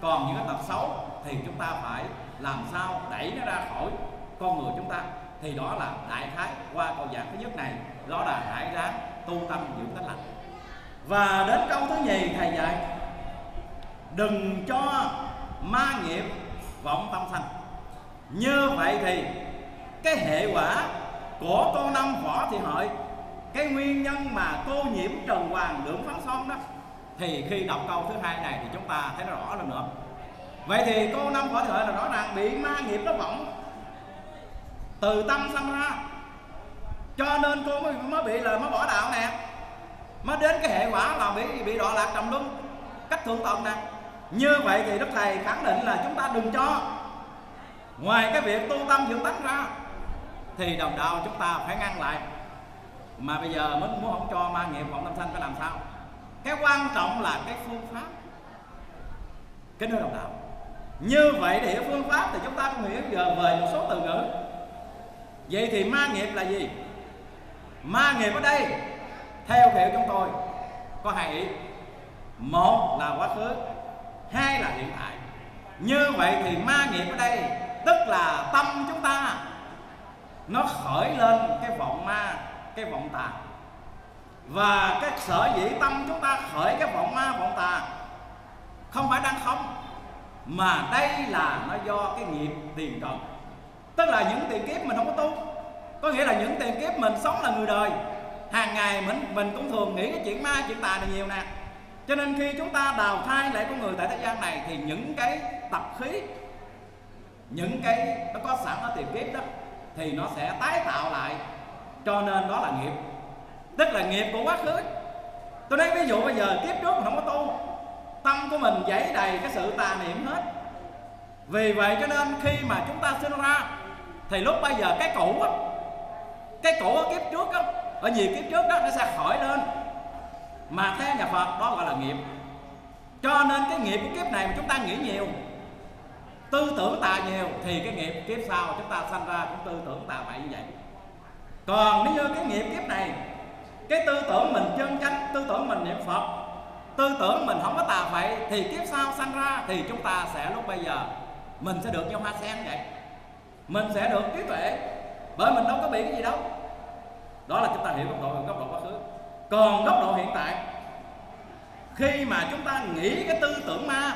Còn những cái tập xấu thì chúng ta phải làm sao đẩy nó ra khỏi con người chúng ta. Thì đó là đại khái qua câu giảng thứ nhất này. Đó là hãy ráng tu tâm dưỡng tánh lành. Và đến câu thứ nhì, thầy dạy, đừng cho ma nghiệp vọng tâm sanh như vậy thì cái hệ quả của cô năm võ thị hội cái nguyên nhân mà cô nhiễm trần hoàng lưỡng phán son đó thì khi đọc câu thứ hai này thì chúng ta thấy nó rõ hơn nữa. Vậy thì cô năm võ thị hội là rõ ràng bị ma nghiệp nó vọng từ tâm sanh ra cho nên cô mới, mới bị là mới bỏ đạo nè. Mới đến cái hệ quả là bị bị đọa lạc trầm luân cách thượng tầng nè. Như vậy thì đức thầy khẳng định là chúng ta đừng cho ngoài cái việc tu tâm dưỡng tánh ra, thì đồng đạo chúng ta phải ngăn lại. Mà bây giờ muốn muốn không cho ma nghiệp vọng tâm sanh phải làm sao? Cái quan trọng là cái phương pháp. Kính thưa đồng đạo. Như vậy để hiểu phương pháp thì chúng ta cũng hiểu giờ về một số từ ngữ. Vậy thì ma nghiệp là gì? Ma nghiệp ở đây, theo hiểu chúng tôi, có hai ý. Một là quá khứ, hai là hiện tại. Như vậy thì ma nghiệp ở đây tức là tâm chúng ta, nó khởi lên cái vọng ma, cái vọng tà. Và cái sở dĩ tâm chúng ta khởi cái vọng ma, vọng tà, không phải đang không, mà đây là nó do cái nghiệp tiền trần tức là những tiền kiếp mình không có tu. Có nghĩa là những tiền kiếp mình sống là người đời. Hàng ngày mình mình cũng thường nghĩ cái chuyện ma, chuyện tà này nhiều nè. Cho nên khi chúng ta đào thai lại con người tại thế gian này, thì những cái tập khí những cái nó có sẵn ở tiền kiếp đó, thì nó sẽ tái tạo lại. Cho nên đó là nghiệp. Tức là nghiệp của quá khứ. Tôi nói ví dụ bây giờ kiếp trước mình không có tu, tâm của mình dãy đầy cái sự tà niệm hết. Vì vậy cho nên khi mà chúng ta sinh ra, thì lúc bây giờ cái cũ á, cái cũ ở kiếp trước á ở nhiều kiếp trước đó nó sẽ khỏi lên. Mà theo nhà Phật, đó gọi là nghiệp. Cho nên cái nghiệp của kiếp này mà chúng ta nghĩ nhiều tư tưởng tà nhiều thì cái nghiệp kiếp sau chúng ta sanh ra cũng tư tưởng tà bậy như vậy. Còn nếu như cái nghiệp kiếp này, cái tư tưởng mình chân chánh, tư tưởng mình niệm phật, tư tưởng mình không có tà vậy thì kiếp sau sanh ra thì chúng ta sẽ lúc bây giờ, mình sẽ được như hoa sen vậy. Mình sẽ được trí tuệ, bởi mình đâu có bị cái gì đâu. Đó là chúng ta hiểu góc độ góc độ quá khứ. Còn góc độ hiện tại, khi mà chúng ta nghĩ cái tư tưởng ma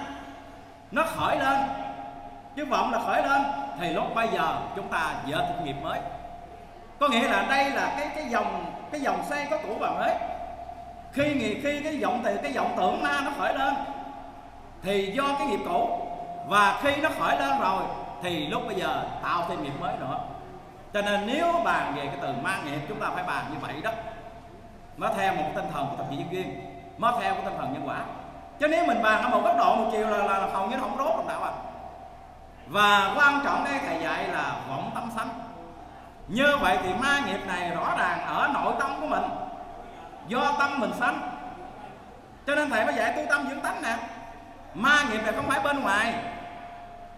nó khởi lên chứ vọng là khởi lên thì lúc bây giờ chúng ta dỡ thực nghiệp mới. Có nghĩa là đây là cái cái dòng cái dòng xe có cũ và mới khi nghề khi cái vọng từ cái vọng tưởng ma nó khởi lên thì do cái nghiệp cũ. Và khi nó khởi lên rồi thì lúc bây giờ tạo thêm nghiệp mới nữa. Cho nên nếu bàn về cái từ ma nghiệp chúng ta phải bàn như vậy đó. Nó theo một tinh thần của thập nhị nhân duyên nó theo cái tinh thần nhân quả. Chứ nếu mình bàn ở một góc độ một chiều là, là, là hầu như nó không rốt đồng đạo à và quan trọng đây, thầy dạy là vọng tâm sanh. Như vậy thì ma nghiệp này rõ ràng ở nội tâm của mình, do tâm mình sanh. Cho nên thầy mới dạy tu tâm dưỡng tánh nè. Ma nghiệp này không phải bên ngoài,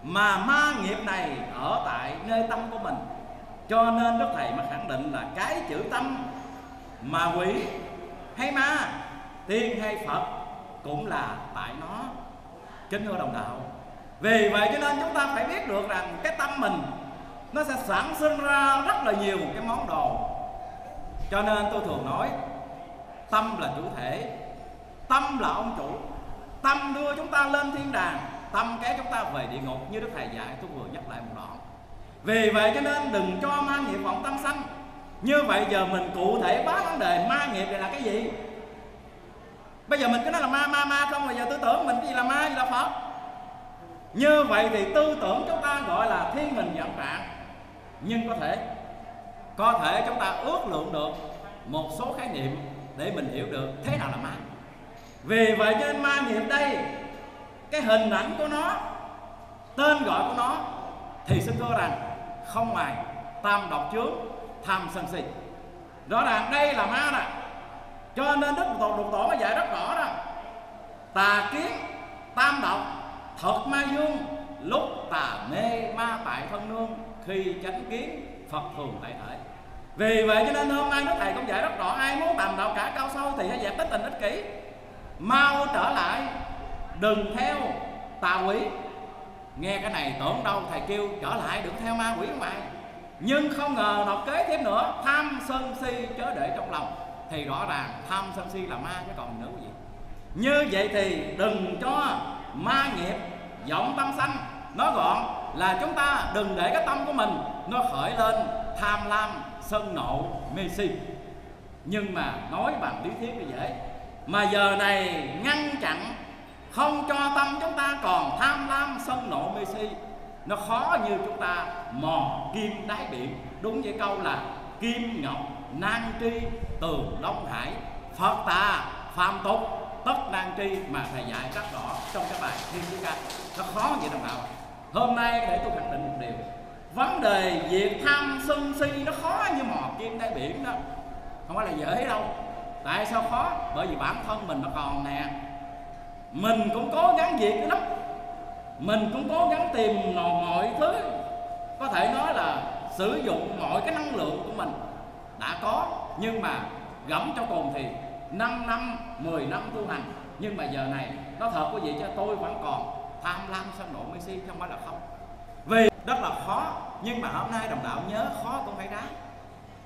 mà ma nghiệp này ở tại nơi tâm của mình. Cho nên đức thầy mà khẳng định là cái chữ tâm mà quỷ hay ma, tiên hay phật cũng là tại nó. Kính thưa đồng đạo vì vậy cho nên chúng ta phải biết được rằng cái tâm mình nó sẽ sản sinh ra rất là nhiều cái món đồ. Cho nên tôi thường nói, tâm là chủ thể, tâm là ông chủ. Tâm đưa chúng ta lên thiên đàng, tâm kéo chúng ta về địa ngục như đức thầy dạy, tôi vừa nhắc lại một đoạn. Vì vậy cho nên đừng cho ma nghiệp vọng tâm sanh. Như vậy giờ mình cụ thể bá vấn đề ma nghiệp này là cái gì? Bây giờ mình cứ nói là ma ma ma không, mà giờ tôi tưởng mình cái gì là ma, gì là phật? Như vậy thì tư tưởng chúng ta gọi là thiên hình dạng trạng nhưng có thể có thể chúng ta ước lượng được một số khái niệm để mình hiểu được thế nào là ma. Vì vậy cho nên ma nghiệp đây, cái hình ảnh của nó, tên gọi của nó, thì xin thưa rằng không ngoài tam độc chướng, tham sân si. Rõ ràng đây là ma nè. Cho nên đức tổ đục tổ mới dạy rất rõ đó. Tà kiến, tam độc thật ma dương, lúc tà mê ma tại thân nương, khi chánh kiến phật thường tại thể. Vì vậy cho nên hôm nay đức thầy cũng dạy rất rõ, ai muốn tầm đạo cả cao sâu thì hãy dẹp tích tình ích kỷ. Mau trở lại, đừng theo tà quỷ. Nghe cái này tưởng đâu thầy kêu, trở lại, đừng theo ma quỷ ngoài nhưng không ngờ đọc kế tiếp nữa, tham sân si chớ để trong lòng. Thì rõ ràng tham sân si là ma chứ còn nữa gì. Như vậy thì đừng cho ma nghiệp vọng tâm sanh nói gọn là chúng ta đừng để cái tâm của mình nó khởi lên tham lam, sân nộ, mê si. Nhưng mà nói bằng lý thuyết thì dễ. Mà giờ này ngăn chặn không cho tâm chúng ta còn tham lam, sân nộ, mê si, nó khó như chúng ta mò kim đáy biển. Đúng với câu là kim ngọc nan tri, tường đông hải. Phật tà phàm tục tất nan tri mà thầy dạy rất rõ trong cái bài thiên chúa ca nó khó vậy đồng bào hôm nay để tôi khẳng định một điều. Vấn đề việc tham sân si nó khó như mò kim đáy biển đó. Không phải là dễ đâu. Tại sao khó? Bởi vì bản thân mình nó còn nè. Mình cũng cố gắng việc cái lắm. Mình cũng cố gắng tìm mọi thứ. Có thể nói là sử dụng mọi cái năng lượng của mình đã có, nhưng mà gẫm cho cùng thì 5 năm 10 năm tu hành. Nhưng mà giờ này, nó thật quý vị cho tôi vẫn còn tham lam sân độ mê si không phải là không. Vì rất là khó, nhưng mà hôm nay đồng đạo nhớ khó cũng phải đá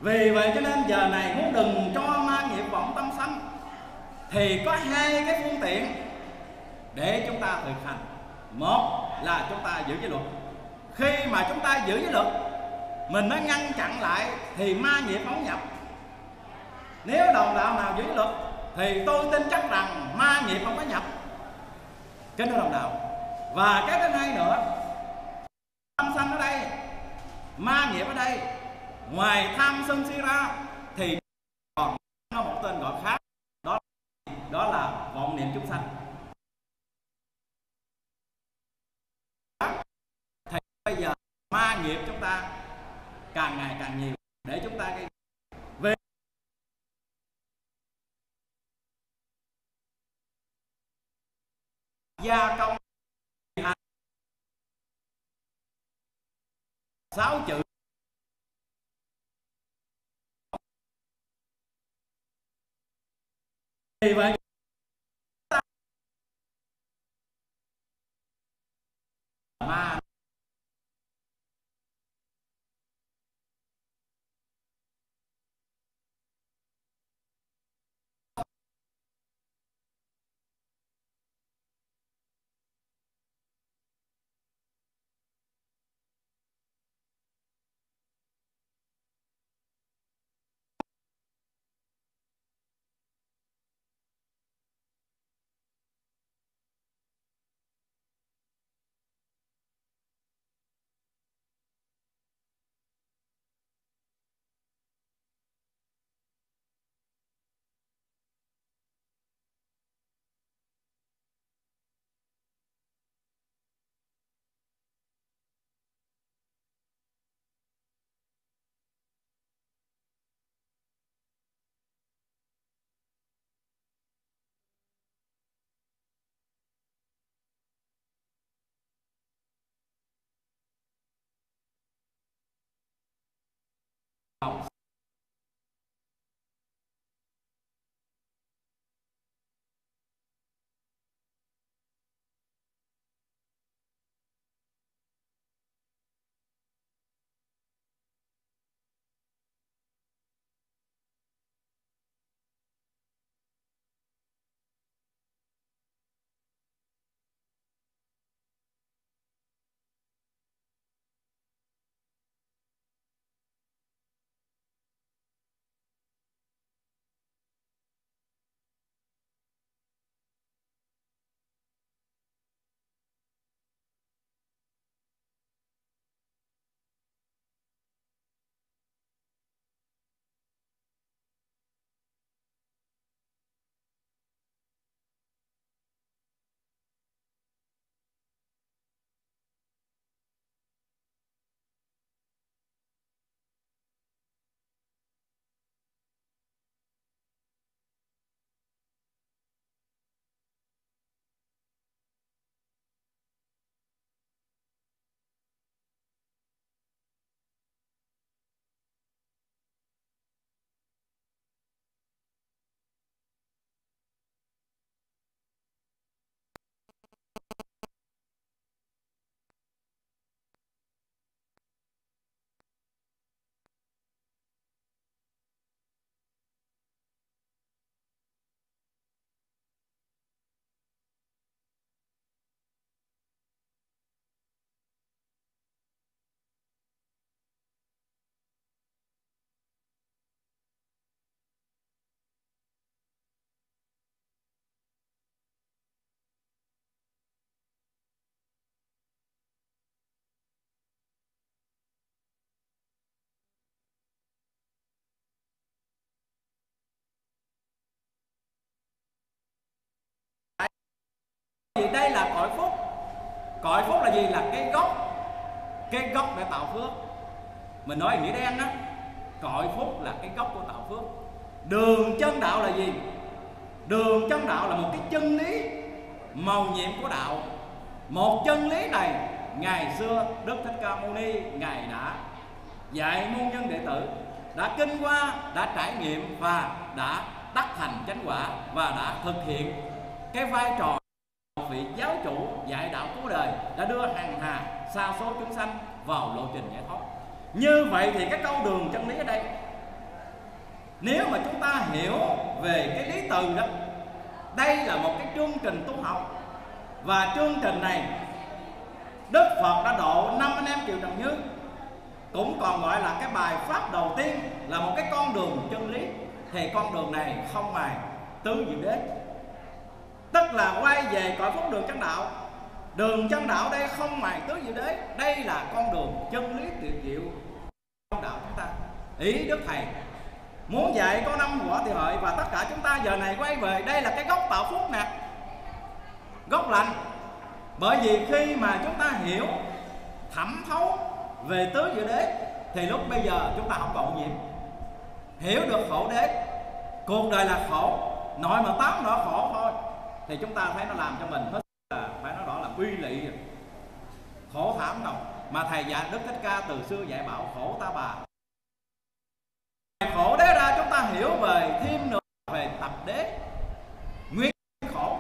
vì vậy cho nên giờ này muốn đừng cho ma nghiệp vọng tâm sanh. Thì có hai cái phương tiện để chúng ta thực hành. Một là chúng ta giữ giới luật. Khi mà chúng ta giữ giới luật, mình mới ngăn chặn lại thì ma nghiệp không nhập nếu đồng đạo nào giữ luật, thì tôi tin chắc rằng ma nghiệp không có nhập. Kính thưa đồng đạo. Và cái thứ hai nữa, tham sân ở đây, ma nghiệp ở đây, ngoài tham sân si ra thì còn có một tên gọi khác, đó đó là vọng niệm chúng sanh. Thì bây giờ ma nghiệp chúng ta càng ngày càng nhiều, để chúng ta cái gia công. Sáu chữ. Vì vậy. Mà vì đây là cội phúc. Là gì? Là cái gốc. Cái gốc để tạo phước. Mình nói nghĩa đen đó. Cội phúc là cái gốc của tạo phước. Đường chân đạo là gì? Đường chân đạo là một cái chân lý màu nhiệm của đạo. Một chân lý này ngày xưa đức thích ca mâu ni, ngài đã dạy môn nhân đệ tử, đã kinh qua, đã trải nghiệm và đã đắc thành chánh quả và đã thực hiện cái vai trò giáo chủ dạy đạo cứu đời đã đưa hàng hà, xa số chúng sanh vào lộ trình giải thoát. Như vậy thì cái câu đường chân lý ở đây, nếu mà chúng ta hiểu về cái lý từ đó, đây là một cái chương trình tu học. Và chương trình này, Đức Phật đã độ năm anh em Kiều Trần Như, cũng còn gọi là cái bài pháp đầu tiên, là một cái con đường chân lý. Thì con đường này không mài tứ diệu đế tức là quay về cõi phúc đường chân đạo. Đường chân đạo đây không mài tứ diệu đế, đây là con đường chân lý tuyệt diệu con đạo chúng ta. Ý đức thầy, muốn dạy có năm quả thì hợi và tất cả chúng ta giờ này quay về. Đây là cái gốc tạo phúc nè. Gốc lành. Bởi vì khi mà chúng ta hiểu, thẩm thấu về tứ diệu đế, thì lúc bây giờ chúng ta không còn nhiễm hiểu được khổ đế, cuộc đời là khổ, nội mà tám nỗi khổ thôi thì chúng ta thấy nó làm cho mình hết là phải nói rõ là uy lị khổ thảm độc. Mà thầy dạy đức thích ca từ xưa dạy bảo khổ ta bà. Khổ đế ra chúng ta hiểu về thêm nữa về tập đế. Nguyên khổ.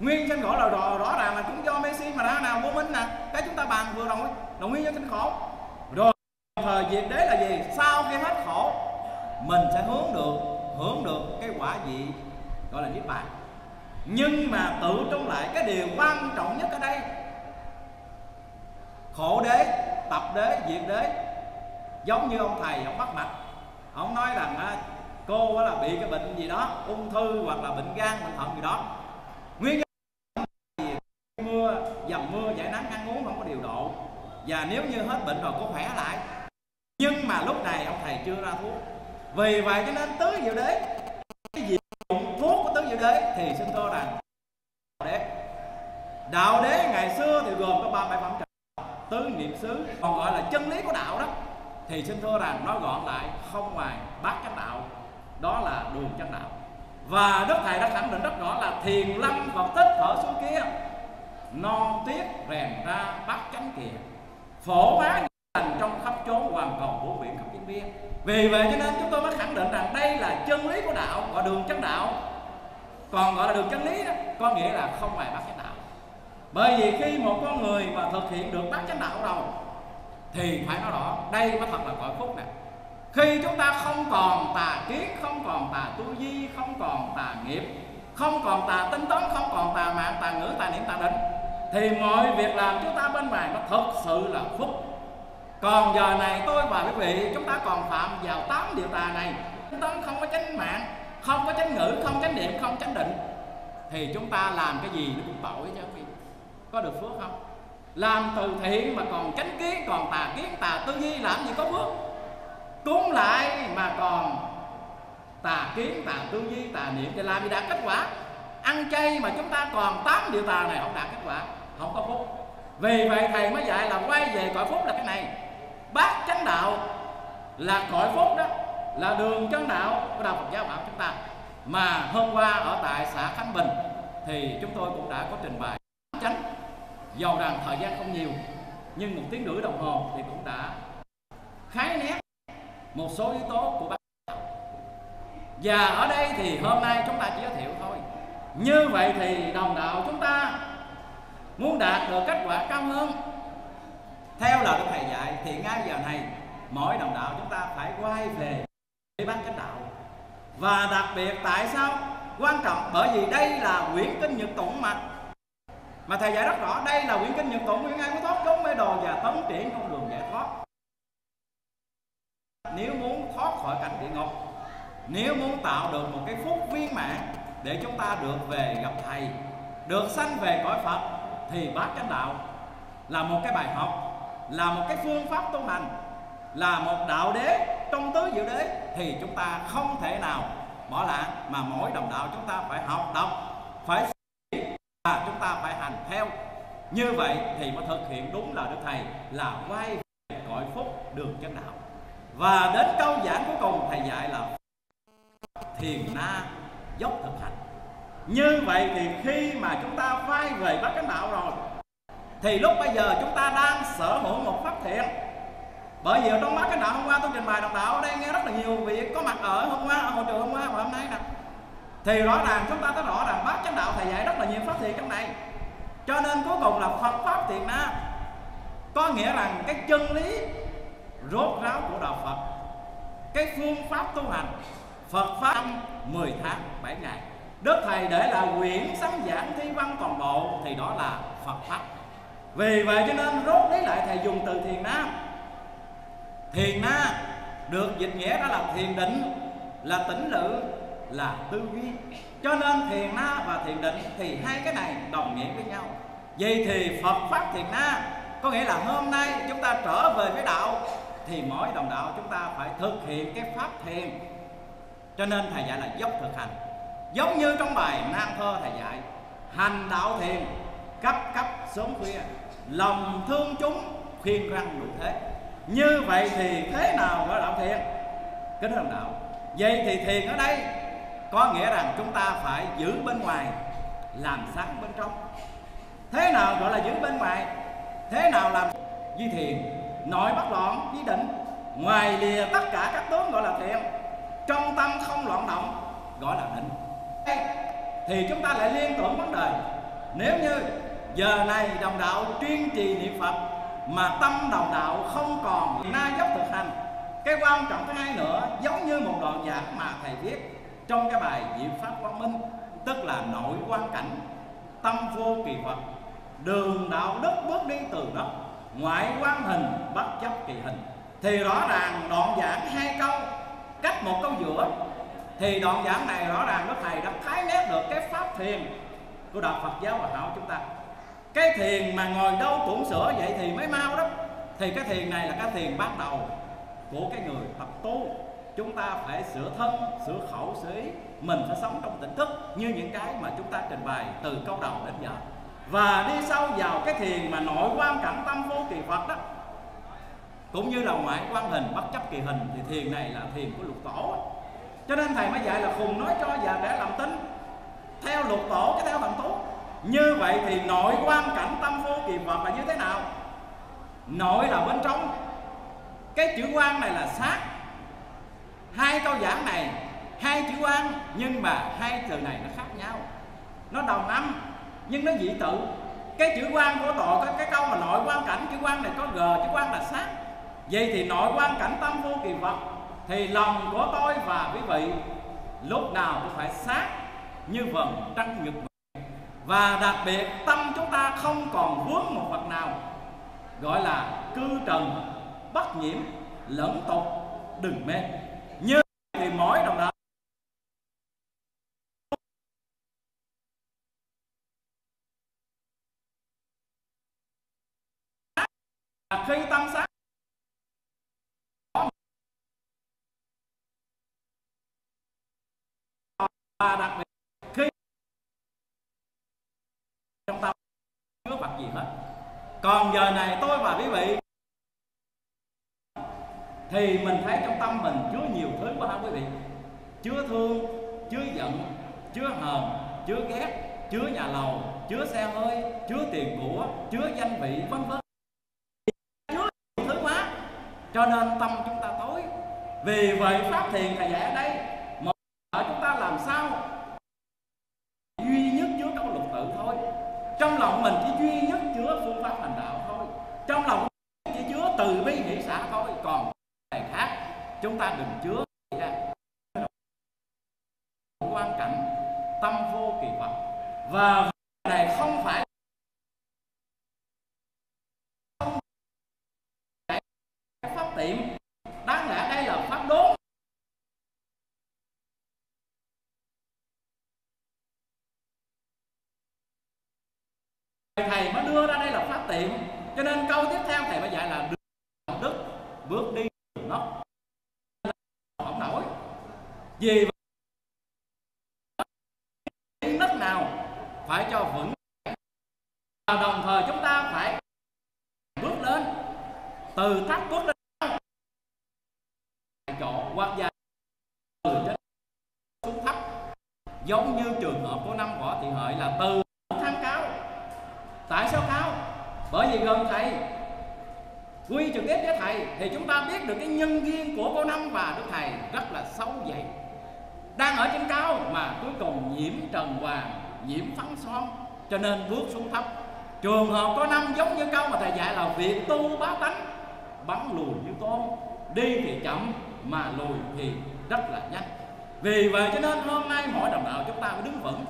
Nguyên nhân khổ là rõ, rõ ràng là cũng do Messi mà ra nào vô minh nè. Cái chúng ta bàn vừa rồi là nguyên nhân sinh khổ. Rồi thời diệt đế là gì? Sau khi hết khổ mình sẽ hướng được hướng được cái quả vị gọi là niết bàn nhưng mà tự trung lại cái điều quan trọng nhất ở đây. Khổ đế, tập đế, diệt đế. Giống như ông thầy, ông bắt mạch. Ông nói rằng à, cô là bị cái bệnh gì đó, ung thư hoặc là bệnh gan, bệnh thận gì đó. Nguyên nhân mưa, dầm mưa, giải nắng, ăn uống không có điều độ. Và nếu như hết bệnh rồi, cô khỏe lại. Nhưng mà lúc này ông thầy chưa ra thuốc. Vì vậy cho nên tứ diệu đế cái gì cũng thuốc của tứ diệu đế thì xin thưa rằng đế. Đạo đế ngày xưa thì gồm có ba bảy phẩm tứ niệm xứ, còn gọi là chân lý của đạo đó, thì xin thưa rằng nói gọn lại không ngoài bát chánh đạo, đó là đường chánh đạo. Và đức thầy đã khẳng định rất rõ là thiền lâm phật tích thở xuống kia, non tiết rèn ra bát chánh kìa phổ bá thành trong khắp chốn hoàn cầu bốn biển khắp thiên biên vì vậy cho nên chúng tôi mới khẳng định rằng đây là chân lý của đạo, gọi đường chánh đạo. Còn gọi là đường chân lý đó, có nghĩa là không ngoài bát chánh đạo. Bởi vì khi một con người mà thực hiện được bát chánh đạo rồi, thì phải nói rõ, đây mới thật là cõi phúc nè. Khi chúng ta không còn tà kiến, không còn tà tu di không còn tà nghiệp, không còn tà tính toán, không còn tà mạng, tà ngữ, tà niệm, tà định, thì mọi việc làm chúng ta bên ngoài nó thật sự là phúc còn giờ này tôi và quý vị, chúng ta còn phạm vào tám điều tà này. Chúng ta không có chánh mạng, không có chánh ngữ, không chánh niệm, không chánh định. Thì chúng ta làm cái gì nó cũng tội chứ, quý vị. Có được phước không? Làm từ thiện mà còn chánh kiến, còn tà kiến, tà tư duy, làm gì có phước? Cúng lại mà còn tà kiến, tà tư duy, tà niệm thì làm gì đạt kết quả? Ăn chay mà chúng ta còn tám điều tà này không đạt kết quả, không có phúc. Vì vậy thầy mới dạy là quay về cõi phúc là cái này bát chánh đạo là cõi phúc đó, là đường chân đạo của đạo Phật giáo bảo chúng ta. Mà hôm qua ở tại xã Khánh Bình thì chúng tôi cũng đã có trình bày chánh. Dầu rằng thời gian không nhiều, nhưng một tiếng rưỡi đồng hồ thì cũng đã khái nét một số yếu tố của bác và ở đây thì hôm nay chúng ta chỉ giới thiệu thôi. Như vậy thì đồng đạo chúng ta muốn đạt được kết quả cao hơn theo lời của thầy dạy, thì ngay giờ này, mỗi đồng đạo chúng ta phải quay về với bán chánh đạo. Và đặc biệt tại sao? Quan trọng, bởi vì đây là quyển kinh nhật tụng mà. Mà thầy dạy rất rõ, đây là quyển kinh nhật tụng quyển ai muốn thoát chống mê đồ và tấn triển con đường giải thoát. Nếu muốn thoát khỏi cảnh địa ngục, nếu muốn tạo được một cái phúc viên mãn để chúng ta được về gặp thầy, được sanh về cõi phật, thì bát chánh đạo là một cái bài học là một cái phương pháp tu hành, là một đạo đế trong tứ diệu đế, thì chúng ta không thể nào bỏ lại mà mỗi đồng đạo chúng ta phải học tập phải và chúng ta phải hành theo. Như vậy thì mới thực hiện đúng lời đức thầy, là quay về cõi phúc đường chân đạo. Và đến câu giảng cuối cùng, thầy dạy là thiền na dốc thực hành. Như vậy thì khi mà chúng ta quay về bát chánh đạo rồi thì lúc bây giờ chúng ta đang sở hữu một pháp thiện. Bởi vì trong mắt cái đạo hôm qua tôi trình bày đọc đạo ở đây nghe rất là nhiều vị có mặt ở hôm qua ở hội trường hôm qua và hôm nay nè. Thì rõ ràng chúng ta thấy rõ ràng bác chánh đạo thầy dạy rất là nhiều pháp thiện trong này. Cho nên cuối cùng là Phật pháp thiện na. Có nghĩa rằng cái chân lý rốt ráo của đạo Phật, cái phương pháp tu hành, Phật pháp 10 tháng 7 ngày. Đức Thầy để là quyển sấm giảng thi văn toàn bộ thì đó là Phật pháp vì vậy cho nên rốt lấy lại thầy dùng từ thiền na thiền na được dịch nghĩa đó là thiền định, là tĩnh lự, là tư duy. Cho nên thiền na và thiền định thì hai cái này đồng nghĩa với nhau. Vậy thì phật pháp thiền na có nghĩa là hôm nay chúng ta trở về với đạo, thì mỗi đồng đạo chúng ta phải thực hiện cái pháp thiền. Cho nên thầy dạy là dốc thực hành. Giống như trong bài nam thơ thầy dạy, hành đạo thiền, cấp cấp sớm khuya lòng thương chúng khuyên răng đủ thế. Như vậy thì thế nào gọi đạo thiền kính thần đạo, vậy thì thiền ở đây có nghĩa rằng chúng ta phải giữ bên ngoài, làm sáng bên trong. Thế nào gọi là giữ bên ngoài? Thế nào làm di thiền, nội bất loạn di định, ngoài lìa tất cả các tướng gọi là thiện, trong tâm không loạn động, gọi là định. Thì chúng ta lại liên tưởng vấn đề, nếu như giờ này đồng đạo chuyên trì niệm phật mà tâm đồng đạo không còn na dốc thực hành. Cái quan trọng thứ hai nữa, giống như một đoạn giảng mà thầy viết trong cái bài diệu pháp quang minh, tức là nội quan cảnh, tâm vô kỳ vật đường đạo đức bước đi từ đất ngoại quan hình bất chấp kỳ hình. Thì rõ ràng đoạn giảng hai câu, cách một câu giữa. Thì đoạn giảng này rõ ràng đức thầy đã thái nét được cái pháp thiền của đạo Phật giáo và đạo chúng ta cái thiền mà ngồi đâu cũng sửa vậy thì mới mau đó. Thì cái thiền này là cái thiền bắt đầu của cái người tập tu. Chúng ta phải sửa thân, sửa khẩu, sửa ý. Mình phải sống trong tỉnh thức như những cái mà chúng ta trình bày từ câu đầu đến giờ. Và đi sâu vào cái thiền mà nội quan cảnh tâm vô kỳ phật đó. Cũng như là ngoại quan hình, bất chấp kỳ hình, thì thiền này là thiền của lục tổ. Cho nên thầy mới dạy là khùng nói cho và để làm tính. Theo lục tổ, cái theo bằng tốt như vậy thì nội quan cảnh tâm vô kỳ vọng là như thế nào? Nội là bên trong. Cái chữ quan này là sát. Hai câu giảng này hai chữ quan nhưng mà hai từ này nó khác nhau. Nó đồng âm nhưng nó dị tự. Cái chữ quan của tội cái, cái câu mà nội quan cảnh chữ quan này có g chữ quan là sát. Vậy thì nội quan cảnh tâm vô kỳ vật thì lòng của tôi và quý vị lúc nào cũng phải sát như vầng trăng nhật và đặc biệt, tâm chúng ta không còn vướng một vật nào, gọi là cư trần, bất nhiễm, lẫn tục đừng mê. Như thì mỗi đồng đạo khi tâm sát và đặc biệt khi trong tâm chứa vật gì hết. Còn giờ này tôi và quý vị thì mình thấy trong tâm mình chứa nhiều thứ quá hả quý vị? Chứa thương, chứa giận, chứa hờn, chứa ghét, chứa nhà lầu, chứa xe hơi, chứa tiền của, chứa danh vị, vân vân. Chứa nhiều thứ quá. Cho nên tâm chúng ta tối. Vì vậy pháp thiền thầy dạy ở đây một ở chúng ta làm sao duy nhất chứa câu lục tự thôi trong lòng mình chỉ duy nhất chứa phương pháp hành đạo thôi. Trong lòng chỉ chứa từ bi hỷ xã thôi. Còn này khác, chúng ta đừng chứa quan cảnh tâm vô kỳ vọng và thầy mới đưa ra đây là phát tiện. Cho nên câu tiếp theo thầy mới dạy là đường đức bước đi nó không nổi. Vì đất nào phải cho vững. Và đồng thời chúng ta phải bước lên. Từ thách bước lên. Chỗ hoặc gia từ trên xuống thấp giống như trường hợp của năm võ thị hợi là từ tại sao cao bởi vì gần thầy. Quy trực tiếp với thầy thì chúng ta biết được cái nhân duyên của cô năm và đức thầy rất là xấu vậy, đang ở trên cao mà cuối cùng nhiễm trần hoàng nhiễm phấn son cho nên bước xuống thấp. Trường hợp có năm giống như câu mà thầy dạy là việc tu bá tánh bắn lùi như tôm đi thì chậm mà lùi thì rất là nhanh. Vì vậy cho nên hôm nay mỗi đồng đạo chúng ta phải đứng vững.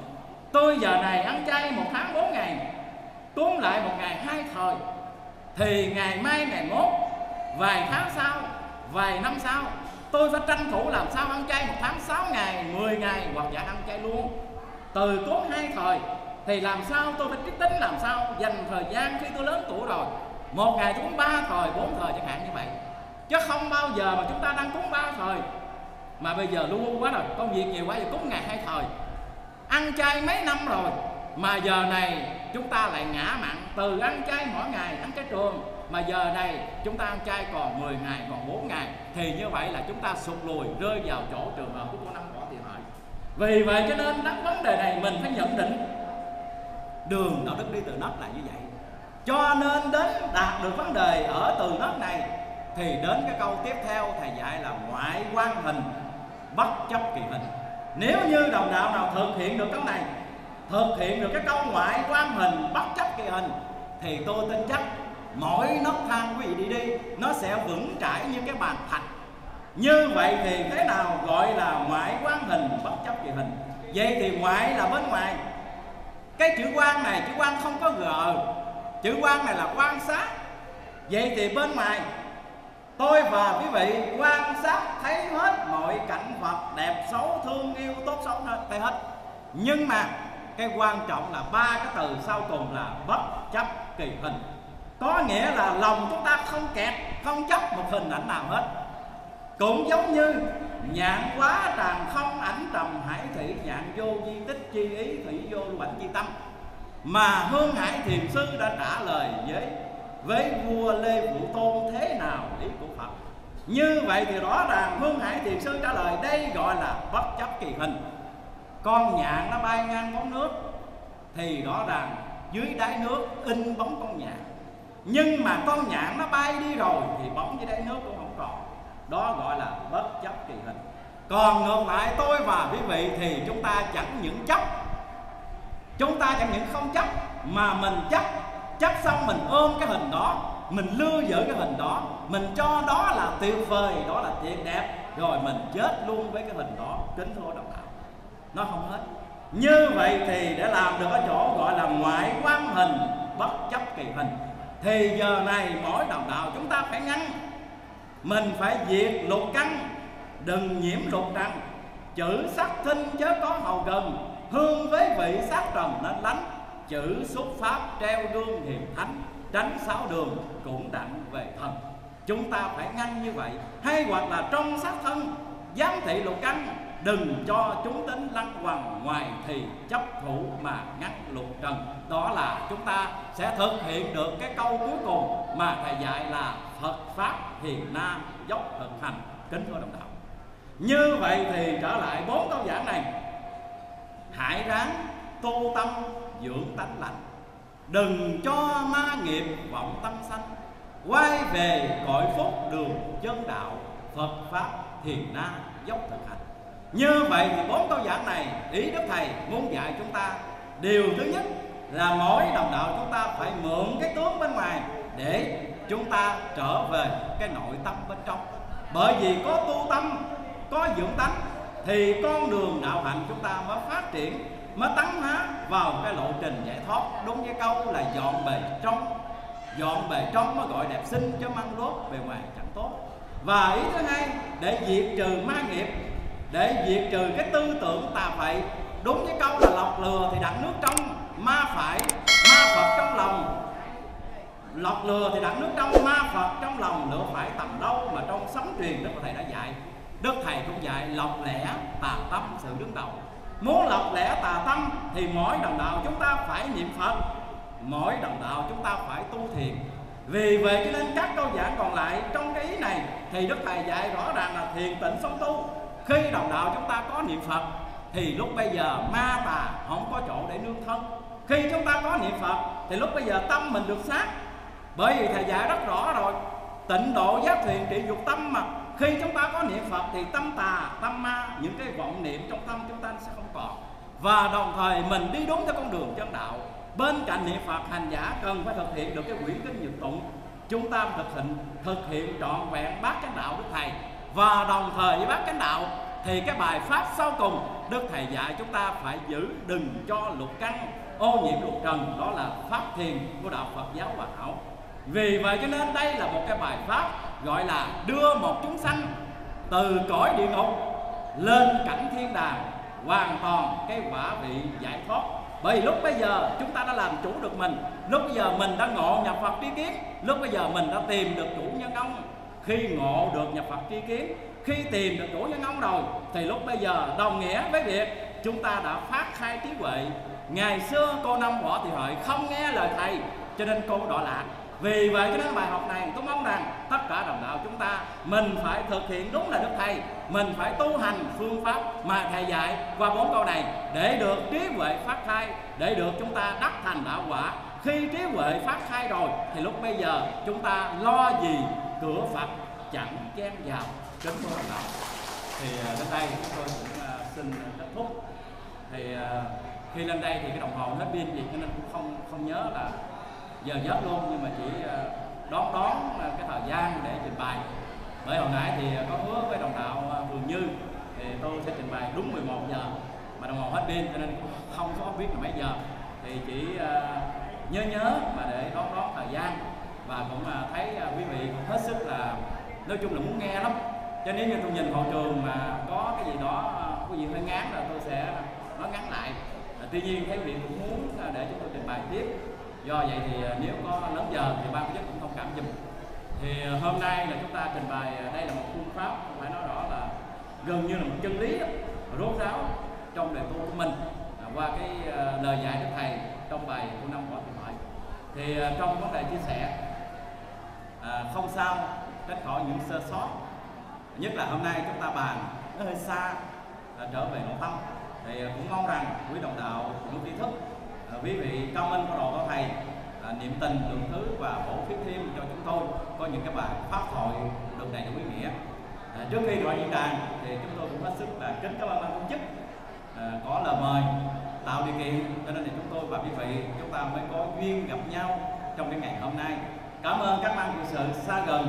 Tôi giờ này ăn chay một tháng bốn ngày tuôn lại một ngày hai thời. Thì ngày mai ngày mốt, vài tháng sau, vài năm sau, tôi phải tranh thủ làm sao ăn chay một tháng 6 ngày 10 ngày hoặc giả ăn chay luôn. Từ tốn hai thời, thì làm sao tôi phải tính làm sao? Dành thời gian khi tôi lớn tuổi rồi, một ngày tôi cúng ba thời, bốn thời chẳng hạn như vậy. Chứ không bao giờ mà chúng ta đang cúng ba thời. Mà bây giờ luôn quá rồi, công việc nhiều quá giờ cúng ngày hai thời. Ăn chay mấy năm rồi mà giờ này, chúng ta lại ngã mặn từ ăn chay mỗi ngày ăn chay trường mà giờ này, chúng ta ăn chay còn 10 ngày, còn 4 ngày. Thì như vậy là chúng ta sụt lùi, rơi vào chỗ trường hợp của năm bỏ tiền hại vì vậy cho nên đắc vấn đề này mình phải nhận định. Đường đạo đức đi từ nấc là như vậy. Cho nên đến đạt được vấn đề ở từ nấc này, thì đến cái câu tiếp theo thầy dạy là ngoại quan hình, bất chấp kỳ hình. Nếu như đồng đạo nào thực hiện được cái này thực hiện được cái câu ngoại quan hình, bất chấp kỳ hình, thì tôi tin chắc mỗi nấc thang quý vị đi đi, nó sẽ vững trải như cái bàn thạch. Như vậy thì thế nào gọi là ngoại quan hình, bất chấp kỳ hình? Vậy thì ngoại là bên ngoài. Cái chữ quan này, chữ quan không có gờ, chữ quan này là quan sát. Vậy thì bên ngoài, tôi và quý vị quan sát thấy hết mọi cảnh vật đẹp xấu, thương yêu, tốt xấu, hết, thấy hết. Nhưng mà cái quan trọng là ba cái từ sau cùng là bất chấp kỳ hình. Có nghĩa là lòng chúng ta không kẹt, không chấp một hình ảnh nào hết. Cũng giống như nhạn quá tràn không ảnh trầm, hải thủy nhạn vô di tích chi ý, thủy vô lưu ảnh chi tâm. Mà hương hải thiền sư đã trả lời với với vua lê vũ tôn thế nào ý của phật. Như vậy thì rõ ràng hương hải thiền sư trả lời đây gọi là bất chấp kỳ hình con nhạn nó bay ngang bóng nước, thì rõ ràng dưới đáy nước in bóng con nhạn. Nhưng mà con nhạn nó bay đi rồi thì bóng dưới đáy nước cũng không còn. Đó gọi là bất chấp kỳ hình. Còn ngược lại, tôi và quý vị thì chúng ta chẳng những chấp. Chúng ta chẳng những không chấp, mà mình chấp. Chấp xong mình ôm cái hình đó, mình lưu giữ cái hình đó, mình cho đó là tuyệt vời, đó là tuyệt đẹp. Rồi mình chết luôn với cái hình đó, kính thưa đồng đạo nó không hết. Như vậy thì để làm được cái chỗ gọi là ngoại quan hình, bất chấp kỳ hình, thì giờ này mỗi đồng đạo chúng ta phải ngăn. Mình phải diệt lục căn, đừng nhiễm lục trần chữ sắc thinh chớ có hầu gần, hương với vị sát trần nên lánh. Chữ xuất pháp treo gương hiền thánh, tránh sáu đường cũng đặng về thần. Chúng ta phải ngăn như vậy, hay hoặc là trong sát thân, giám thị lục căn đừng cho chúng tính lăng quằn ngoài thì chấp thủ mà ngăn lục trần. Đó là chúng ta sẽ thực hiện được cái câu cuối cùng mà thầy dạy là Phật pháp hiền nam dốc thực hành. Kính thưa đồng đạo. Như vậy thì trở lại bốn câu giảng này. Hãy ráng tu tâm dưỡng tánh lành. Đừng cho ma nghiệp vọng tâm sanh. Quay về cõi phúc đường chân đạo Phật pháp thiền na dốc thực hành như vậy thì bốn câu giảng này, ý đức thầy muốn dạy chúng ta. Điều thứ nhất là mỗi đồng đạo chúng ta phải mượn cái tướng bên ngoài để chúng ta trở về cái nội tâm bên trong. Bởi vì có tu tâm, có dưỡng tánh thì con đường đạo hạnh chúng ta mới phát triển, mới tấn hóa vào cái lộ trình giải thoát. Đúng với câu là dọn bề trong, dọn bề trong mới gọi đẹp xinh cho măng lốt bề ngoài chẳng tốt. Và ý thứ hai, để diệt trừ ma nghiệp để diệt trừ cái tư tưởng tà phệ, đúng với câu là lọc lừa thì đặt nước trong ma phải, ma phật trong lòng. Lọc lừa thì đặt nước trong ma phật trong lòng lựa phải tầm đâu mà trong sấm truyền đức thầy đã dạy. Đức thầy cũng dạy lọc lẽ tà tâm sự đứng đầu. Muốn lọc lẽ tà tâm thì mỗi đồng đạo chúng ta phải niệm phật, mỗi đồng đạo chúng ta phải tu thiền. Vì vậy cho nên các câu giảng còn lại, trong cái ý này thì đức thầy dạy rõ ràng là thiền tịnh song tu khi đồng đạo chúng ta có niệm phật, thì lúc bây giờ ma tà không có chỗ để nương thân. Khi chúng ta có niệm phật, thì lúc bây giờ tâm mình được sát. Bởi vì thầy dạy rất rõ rồi, tịnh độ giác thiền trị dục tâm mà. Khi chúng ta có niệm phật, thì tâm tà, tâm ma, những cái vọng niệm trong tâm chúng ta sẽ không còn. Và đồng thời mình đi đúng theo con đường chân đạo. Bên cạnh niệm phật, hành giả cần phải thực hiện được cái quyển kinh nhật tụng. Chúng ta thực hiện thực hiện trọn vẹn bát chánh đạo đức thầy và đồng thời với bác chánh đạo, thì cái bài pháp sau cùng đức thầy dạy chúng ta phải giữ đừng cho lục căn ô nhiễm lục trần, đó là pháp thiền của đạo phật giáo hòa hảo vì vậy cho nên đây là một cái bài pháp gọi là đưa một chúng sanh từ cõi địa ngục lên cảnh thiên đàng, hoàn toàn cái quả vị giải thoát. Bởi vì lúc bây giờ chúng ta đã làm chủ được mình, lúc bây giờ mình đã ngộ nhập phật tri kiến lúc bây giờ mình đã tìm được chủ nhân ông khi ngộ được nhập phật tri kiến, khi tìm được đủ nhân ông rồi, thì lúc bây giờ đồng nghĩa với việc chúng ta đã phát khai trí huệ. Ngày xưa cô năm võ thì hợi không nghe lời thầy, cho nên cô đọa lạc. Vì vậy cho nên bài học này, tôi mong rằng tất cả đồng đạo chúng ta, mình phải thực hiện đúng là đức thầy. Mình phải tu hành phương pháp mà thầy dạy. Qua bốn câu này, để được trí huệ phát khai, để được chúng ta đắc thành đạo quả. Khi trí huệ phát khai rồi, thì lúc bây giờ chúng ta lo gì cửa phật chẳng chen vào kính của đồng đạo thì à, đến đây chúng tôi cũng à, xin kết thúc. Thì à, khi lên đây thì cái đồng hồ hết pin gì cho nên cũng không không nhớ là giờ giấc luôn, nhưng mà chỉ đón đón cái thời gian để trình bày. Bởi hồi nãy thì có hứa với đồng đạo Vườn Như, thì tôi sẽ trình bày đúng 11 giờ mà đồng hồ hết pin, cho nên không có biết là mấy giờ. Thì chỉ nhớ nhớ mà để đón đón thời gian và cũng thấy à, quý vị cũng hết sức là, nói chung là muốn nghe lắm. Cho nên như tôi nhìn hậu trường mà có cái gì đó à, có gì hơi ngán là tôi sẽ nói ngắn lại. À, tuy nhiên thấy vị cũng muốn để chúng tôi trình bày tiếp. Do vậy thì nếu có lớn giờ thì ban tổ chức cũng thông cảm giùm. Thì hôm nay là chúng ta trình bày đây là một phương pháp phải nói rõ là gần như là một chân lý rốt ráo trong đời tu của mình qua cái lời dạy của thầy trong bài của năm quả thoại thì trong vấn đề chia sẻ À, không sao tránh khỏi những sơ sót. Nhất là hôm nay chúng ta bàn nó hơi xa à, trở về nội tâm thì à, cũng mong rằng quý đồng đạo cũng trí thức quý vị cao minh của đồ của thầy à, niệm tình lượng thứ và bổ khuyết thêm cho chúng tôi có những cái bài pháp thoại được đầy đủ ý nghĩa. À, trước khi gọi diễn đàn thì chúng tôi cũng hết sức là kính cảm ơn ban tổ chức à, có lời mời tạo điều kiện cho nên thì chúng tôi và quý vị chúng ta mới có duyên gặp nhau trong cái ngày hôm nay cảm ơn các ban sự xa gần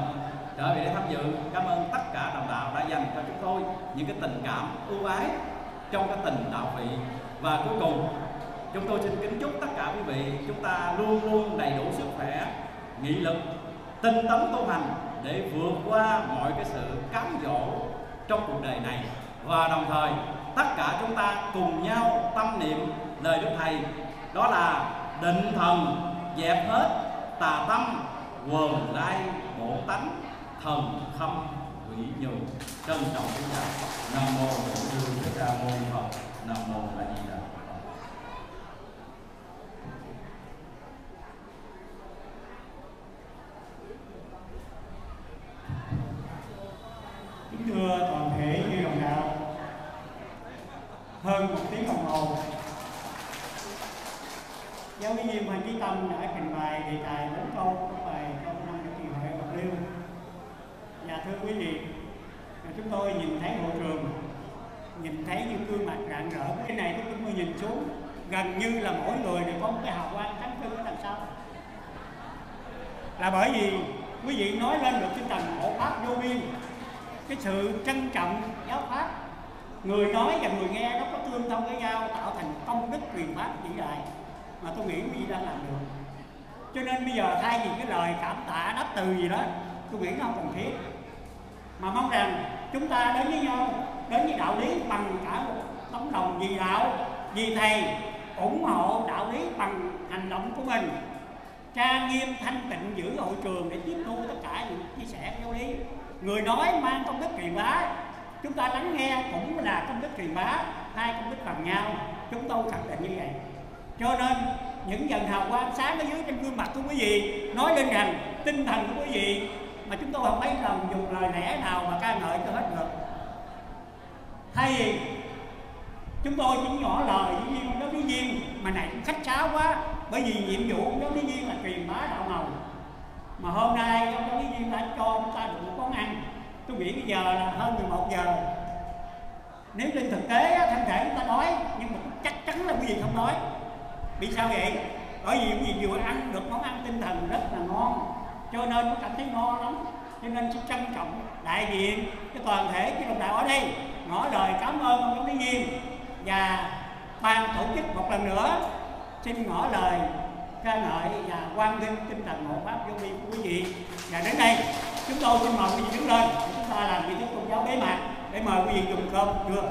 trở về để tham dự. Cảm ơn tất cả đồng đạo đã dành cho chúng tôi những cái tình cảm ưu ái trong cái tình đạo vị. Và cuối cùng, chúng tôi xin kính chúc tất cả quý vị chúng ta luôn luôn đầy đủ sức khỏe, nghị lực, tinh tấn tu hành để vượt qua mọi cái sự cám dỗ trong cuộc đời này. Và đồng thời, tất cả chúng ta cùng nhau tâm niệm lời đức thầy, đó là định thần dẹp hết tà tâm quần lai bổ tánh, thần khâm, quỷ nhường trân trọng kính chào nam mô bổn sư thích ca mâu ni phật. Nam mô a di đà kính thưa toàn thể như đồng đạo, hơn một tiếng đồng hồ. Giáo viên Hoàng Chí Tâm đã trình bày đề tài bốn câu năm của kỳ hội Bạc Liêu và thưa quý vị chúng tôi nhìn thấy hội trường, nhìn thấy những gương mặt rạng rỡ cái này chúng tôi nhìn xuống. Gần như là mỗi người đều có một cái hào quang thánh thư ở đằng sau. Là bởi vì quý vị nói lên được cái tầng hộ pháp vô biên, cái sự trân trọng giáo pháp. Người nói và người nghe nó có tương thông với nhau, tạo thành công đức truyền pháp vĩ đại mà tôi nghĩ quý vị đang làm được. Cho nên bây giờ thay vì cái lời cảm tạ đáp từ gì đó, tôi nghĩ nó không cần thiết. Mà mong rằng chúng ta đến với nhau, đến với đạo lý bằng cả một tấm lòng vì đạo, vì thầy, ủng hộ đạo lý bằng hành động của mình. Trang nghiêm thanh tịnh giữ hội trường để tiếp thu tất cả những chia sẻ giáo lý. Người nói mang công đức truyền bá, chúng ta lắng nghe cũng là công đức truyền bá, hai công đức bằng nhau. Chúng tôi khẳng định như vậy. Cho nên, những dần hào quang sáng ở dưới trên gương mặt của quý vị, nói lên rằng tinh thần của quý vị mà chúng tôi không mấy lần dùng lời lẽ nào mà ca ngợi cho hết được. Thay vì chúng tôi chỉ nhỏ lời với viên giáo lý viên mà này cũng khách sáo quá, bởi vì nhiệm vụ của giáo lý viên là truyền bá đạo màu. Mà hôm nay ông giáo lý viên đã cho chúng ta được một món ăn. Tôi nghĩ bây giờ là hơn 11 giờ. Nếu trên thực tế thân thể chúng ta đói nhưng mà chắc chắn là quý vị không đói vì sao vậy? Bởi vì quý vị vừa ăn được món ăn tinh thần rất là ngon cho nên nó cảm thấy no lắm. Cho nên xin trân trọng đại diện cái toàn thể cái đồng đạo ở đây. Ngỏ lời cảm ơn ông giáo lý viên và ban tổ chức một lần nữa xin ngỏ lời ca ngợi và quan nghênh tinh thần hộ pháp vô vi của quý vị. Và đến đây, chúng tôi xin mời quý vị đứng lên. Chúng ta làm nghi thức tôn giáo bế mạc để mời quý vị dùng cơm. Chưa